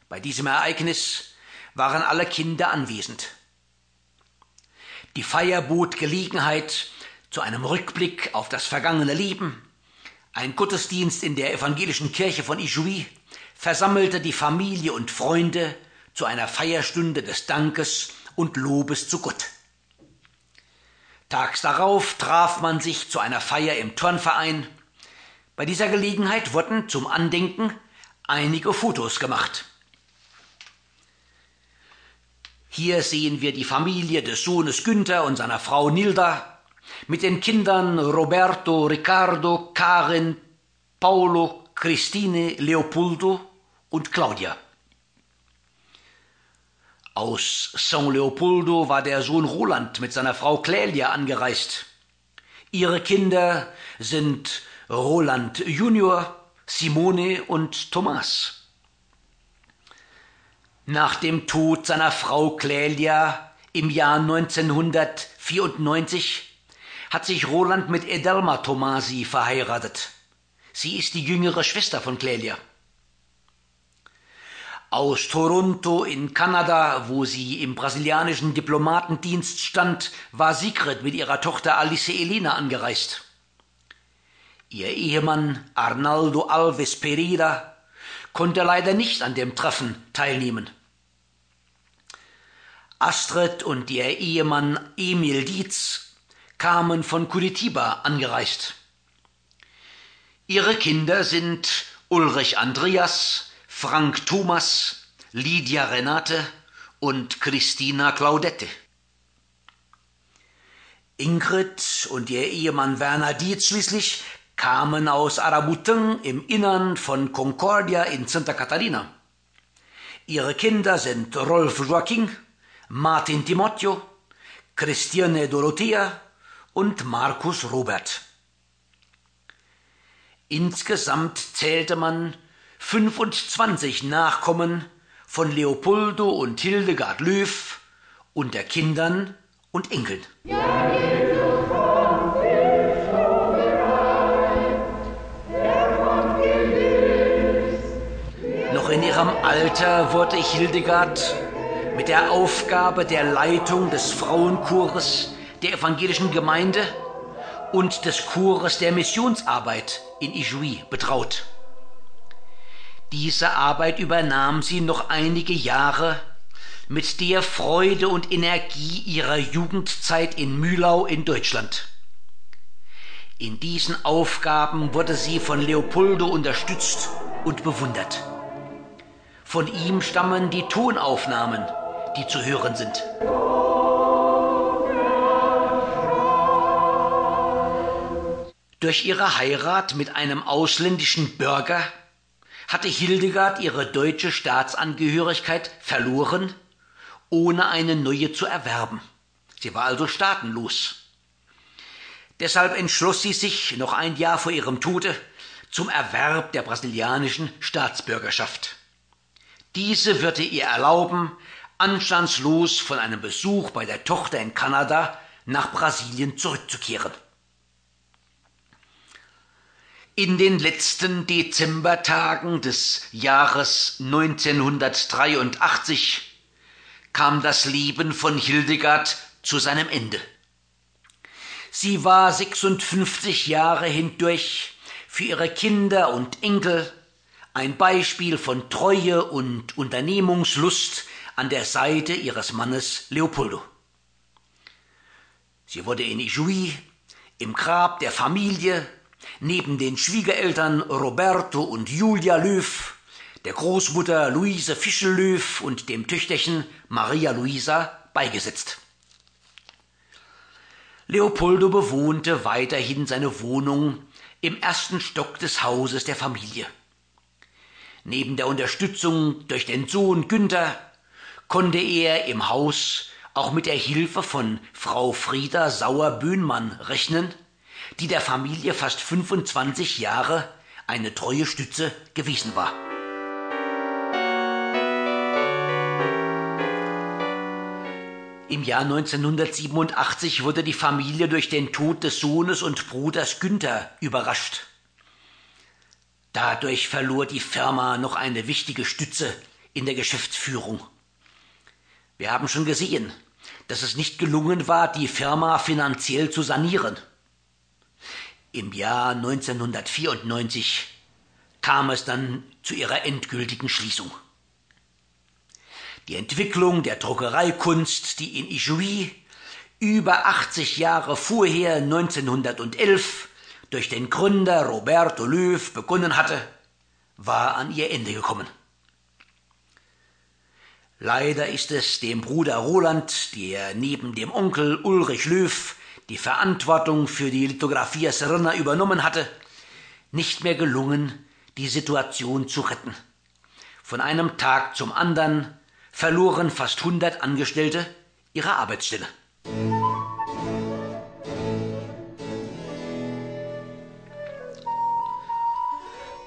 Bei diesem Ereignis waren alle Kinder anwesend. Die Feier bot Gelegenheit zu einem Rückblick auf das vergangene Leben. Ein Gottesdienst in der evangelischen Kirche von Ijuí versammelte die Familie und Freunde zu einer Feierstunde des Dankes und Lobes zu Gott. Tags darauf traf man sich zu einer Feier im Turnverein. Bei dieser Gelegenheit wurden zum Andenken einige Fotos gemacht. Hier sehen wir die Familie des Sohnes Günther und seiner Frau Nilda mit den Kindern Roberto, Riccardo, Karin, Paolo, Christine, Leopoldo und Claudia. Aus San Leopoldo war der Sohn Roland mit seiner Frau Clälia angereist. Ihre Kinder sind Roland Junior, Simone und Thomas. Nach dem Tod seiner Frau Clälia im Jahr 1994 hat sich Roland mit Edelma Tomasi verheiratet. Sie ist die jüngere Schwester von Clälia. Aus Toronto in Kanada, wo sie im brasilianischen Diplomatendienst stand, war Sigrid mit ihrer Tochter Alice Elena angereist. Ihr Ehemann Arnaldo Alves Pereira konnte leider nicht an dem Treffen teilnehmen. Astrid und ihr Ehemann Emil Dietz kamen von Curitiba angereist. Ihre Kinder sind Ulrich Andreas, Frank Thomas, Lydia Renate und Christina Claudette. Ingrid und ihr Ehemann Werner Dietz schließlich kamen aus Arabuteng im Innern von Concordia in Santa Catalina. Ihre Kinder sind Rolf Joaquin, Martin Timoteo, Christiane Dorothea und Markus Robert. Insgesamt zählte man 25 Nachkommen von Leopoldo und Hildegard Löw und der Kindern und Enkeln. Noch in ihrem Alter wurde Hildegard mit der Aufgabe der Leitung des Frauenchores der evangelischen Gemeinde und des Chores der Missionsarbeit in Ijuí betraut. Diese Arbeit übernahm sie noch einige Jahre mit der Freude und Energie ihrer Jugendzeit in Mühlau in Deutschland. In diesen Aufgaben wurde sie von Leopoldo unterstützt und bewundert. Von ihm stammen die Tonaufnahmen, die zu hören sind. Durch ihre Heirat mit einem ausländischen Bürger hatte Hildegard ihre deutsche Staatsangehörigkeit verloren, ohne eine neue zu erwerben. Sie war also staatenlos. Deshalb entschloss sie sich noch ein Jahr vor ihrem Tode zum Erwerb der brasilianischen Staatsbürgerschaft. Diese würde ihr erlauben, anstandslos von einem Besuch bei der Tochter in Kanada nach Brasilien zurückzukehren. In den letzten Dezembertagen des Jahres 1983 kam das Leben von Hildegard zu seinem Ende. Sie war 56 Jahre hindurch für ihre Kinder und Enkel ein Beispiel von Treue und Unternehmungslust an der Seite ihres Mannes Leopoldo. Sie wurde in Ijuí im Grab der Familie neben den Schwiegereltern Roberto und Julia Löw, der Großmutter Luise Fischel-Löw und dem Töchterchen Maria Luisa beigesetzt. Leopoldo bewohnte weiterhin seine Wohnung im ersten Stock des Hauses der Familie. Neben der Unterstützung durch den Sohn Günther konnte er im Haus auch mit der Hilfe von Frau Frieda Sauer-Böhnmann rechnen, die der Familie fast 25 Jahre eine treue Stütze gewesen war. Im Jahr 1987 wurde die Familie durch den Tod des Sohnes und Bruders Günther überrascht. Dadurch verlor die Firma noch eine wichtige Stütze in der Geschäftsführung. Wir haben schon gesehen, dass es nicht gelungen war, die Firma finanziell zu sanieren. Im Jahr 1994 kam es dann zu ihrer endgültigen Schließung. Die Entwicklung der Druckereikunst, die in Ijuí über 80 Jahre vorher 1911 durch den Gründer Roberto Löw begonnen hatte, war an ihr Ende gekommen. Leider ist es dem Bruder Roland, der neben dem Onkel Ulrich Löw die Verantwortung für die Lithografie Serena übernommen hatte, nicht mehr gelungen, die Situation zu retten. Von einem Tag zum anderen verloren fast 100 Angestellte ihre Arbeitsstelle.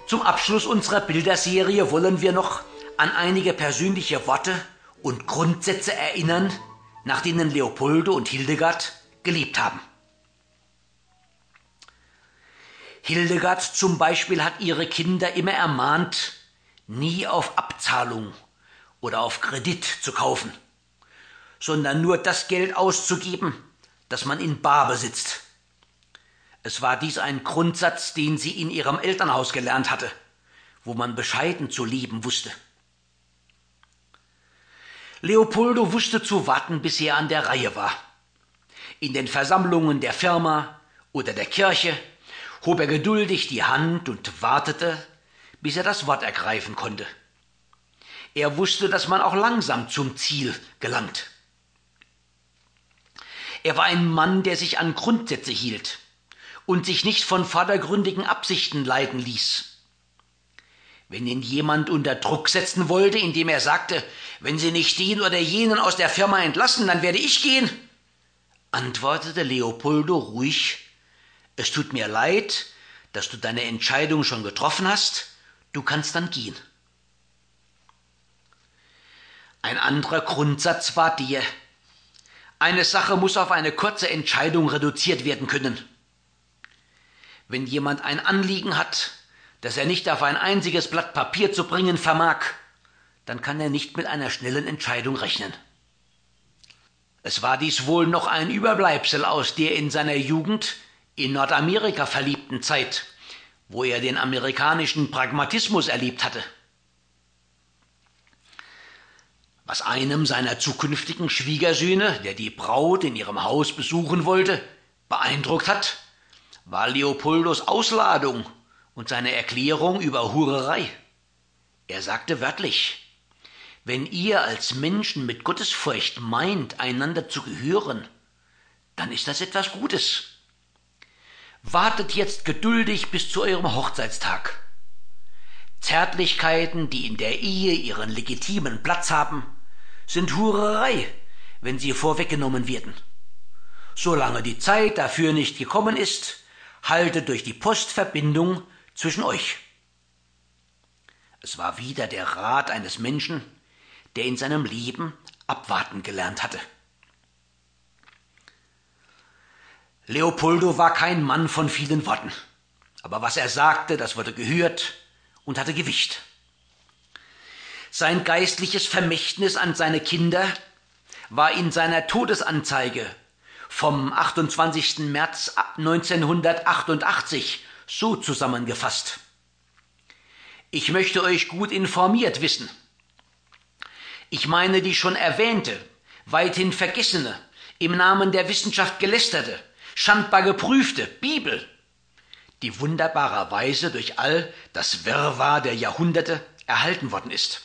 Zum Abschluss unserer Bilderserie wollen wir noch an einige persönliche Worte und Grundsätze erinnern, nach denen Leopoldo und Hildegard gelebt haben. Hildegard zum Beispiel hat ihre Kinder immer ermahnt, nie auf Abzahlung oder auf Kredit zu kaufen, sondern nur das Geld auszugeben, das man in Bar besitzt. Es war dies ein Grundsatz, den sie in ihrem Elternhaus gelernt hatte, wo man bescheiden zu leben wusste. Leopoldo wusste zu warten, bis er an der Reihe war. In den Versammlungen der Firma oder der Kirche hob er geduldig die Hand und wartete, bis er das Wort ergreifen konnte. Er wusste, dass man auch langsam zum Ziel gelangt. Er war ein Mann, der sich an Grundsätze hielt und sich nicht von vordergründigen Absichten leiten ließ. Wenn ihn jemand unter Druck setzen wollte, indem er sagte, wenn Sie nicht den oder jenen aus der Firma entlassen, dann werde ich gehen, antwortete Leopoldo ruhig, es tut mir leid, dass du deine Entscheidung schon getroffen hast, du kannst dann gehen. Ein anderer Grundsatz war der, eine Sache muss auf eine kurze Entscheidung reduziert werden können. Wenn jemand ein Anliegen hat, das er nicht auf ein einziges Blatt Papier zu bringen vermag, dann kann er nicht mit einer schnellen Entscheidung rechnen. Es war dies wohl noch ein Überbleibsel aus der in seiner Jugend in Nordamerika verliebten Zeit, wo er den amerikanischen Pragmatismus erlebt hatte. was einem seiner zukünftigen Schwiegersöhne, der die Braut in ihrem Haus besuchen wollte, beeindruckt hat, war Leopoldos Ausladung und seine Erklärung über Hurerei. Er sagte wörtlich, wenn ihr als Menschen mit Gottesfurcht meint, einander zu gehören, dann ist das etwas Gutes. Wartet jetzt geduldig bis zu eurem Hochzeitstag. Zärtlichkeiten, die in der Ehe ihren legitimen Platz haben, sind Hurerei, wenn sie vorweggenommen werden. Solange die Zeit dafür nicht gekommen ist, haltet durch die Post Verbindung zwischen euch. Es war wieder der Rat eines Menschen, der in seinem Leben abwarten gelernt hatte. Leopoldo war kein Mann von vielen Worten, aber was er sagte, das wurde gehört und hatte Gewicht. Sein geistliches Vermächtnis an seine Kinder war in seiner Todesanzeige vom 28. März 1988 so zusammengefasst. Ich möchte euch gut informiert wissen. Ich meine die schon erwähnte, weithin vergessene, im Namen der Wissenschaft gelästerte, schandbar geprüfte Bibel, die wunderbarerweise durch all das Wirrwarr der Jahrhunderte erhalten worden ist.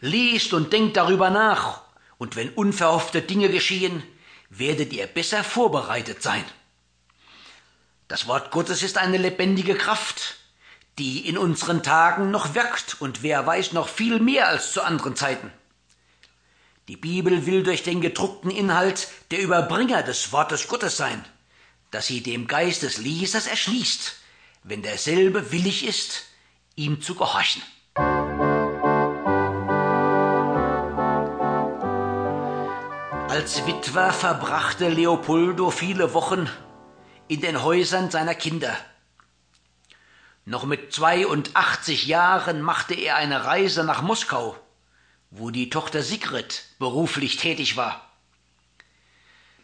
Liest und denkt darüber nach, und wenn unverhoffte Dinge geschehen, werdet ihr besser vorbereitet sein. Das Wort Gottes ist eine lebendige Kraft, die in unseren Tagen noch wirkt und wer weiß noch viel mehr als zu anderen Zeiten. Die Bibel will durch den gedruckten Inhalt der Überbringer des Wortes Gottes sein, dass sie dem Geist des Lesers erschließt, wenn derselbe willig ist, ihm zu gehorchen. Als Witwer verbrachte Leopoldo viele Wochen in den Häusern seiner Kinder. Noch mit 82 Jahren machte er eine Reise nach Moskau, wo die Tochter Sigrid beruflich tätig war.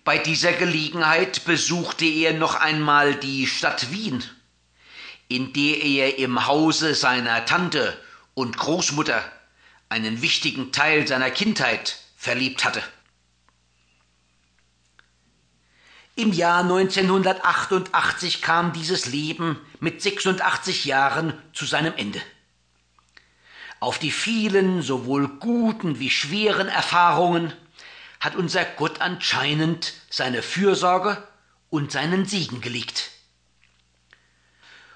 Bei dieser Gelegenheit besuchte er noch einmal die Stadt Wien, in der er im Hause seiner Tante und Großmutter einen wichtigen Teil seiner Kindheit verliebt hatte. Im Jahr 1988 kam dieses Leben mit 86 Jahren zu seinem Ende. Auf die vielen, sowohl guten wie schweren Erfahrungen hat unser Gott anscheinend seine Fürsorge und seinen Segen gelegt.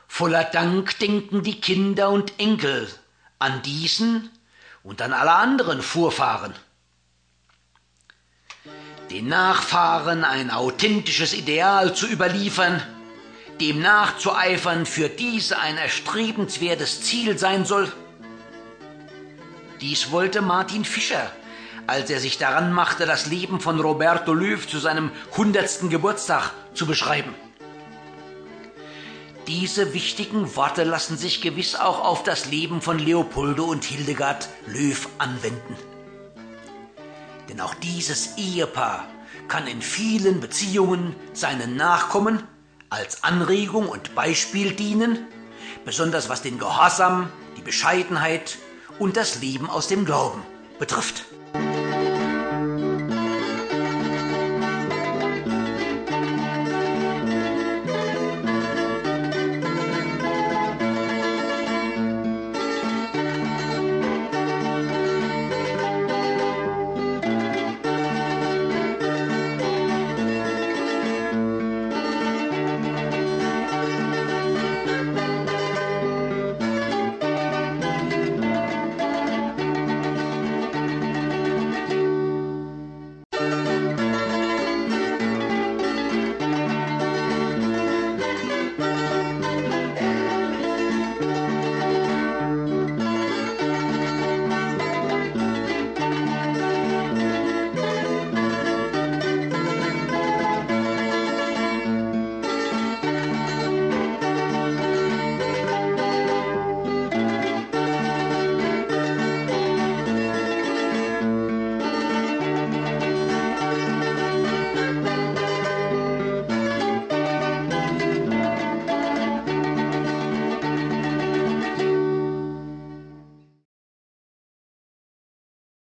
Voller Dank denken die Kinder und Enkel an diesen und an alle anderen Vorfahren den Nachfahren ein authentisches Ideal zu überliefern, dem nachzueifern für diese ein erstrebenswertes Ziel sein soll? Dies wollte Martin Fischer, als er sich daran machte, das Leben von Roberto Löw zu seinem hundertsten Geburtstag zu beschreiben. Diese wichtigen Worte lassen sich gewiss auch auf das Leben von Leopoldo und Hildegard Löw anwenden. Denn auch dieses Ehepaar kann in vielen Beziehungen seinen Nachkommen als Anregung und Beispiel dienen, besonders was den Gehorsam, die Bescheidenheit und das Leben aus dem Glauben betrifft.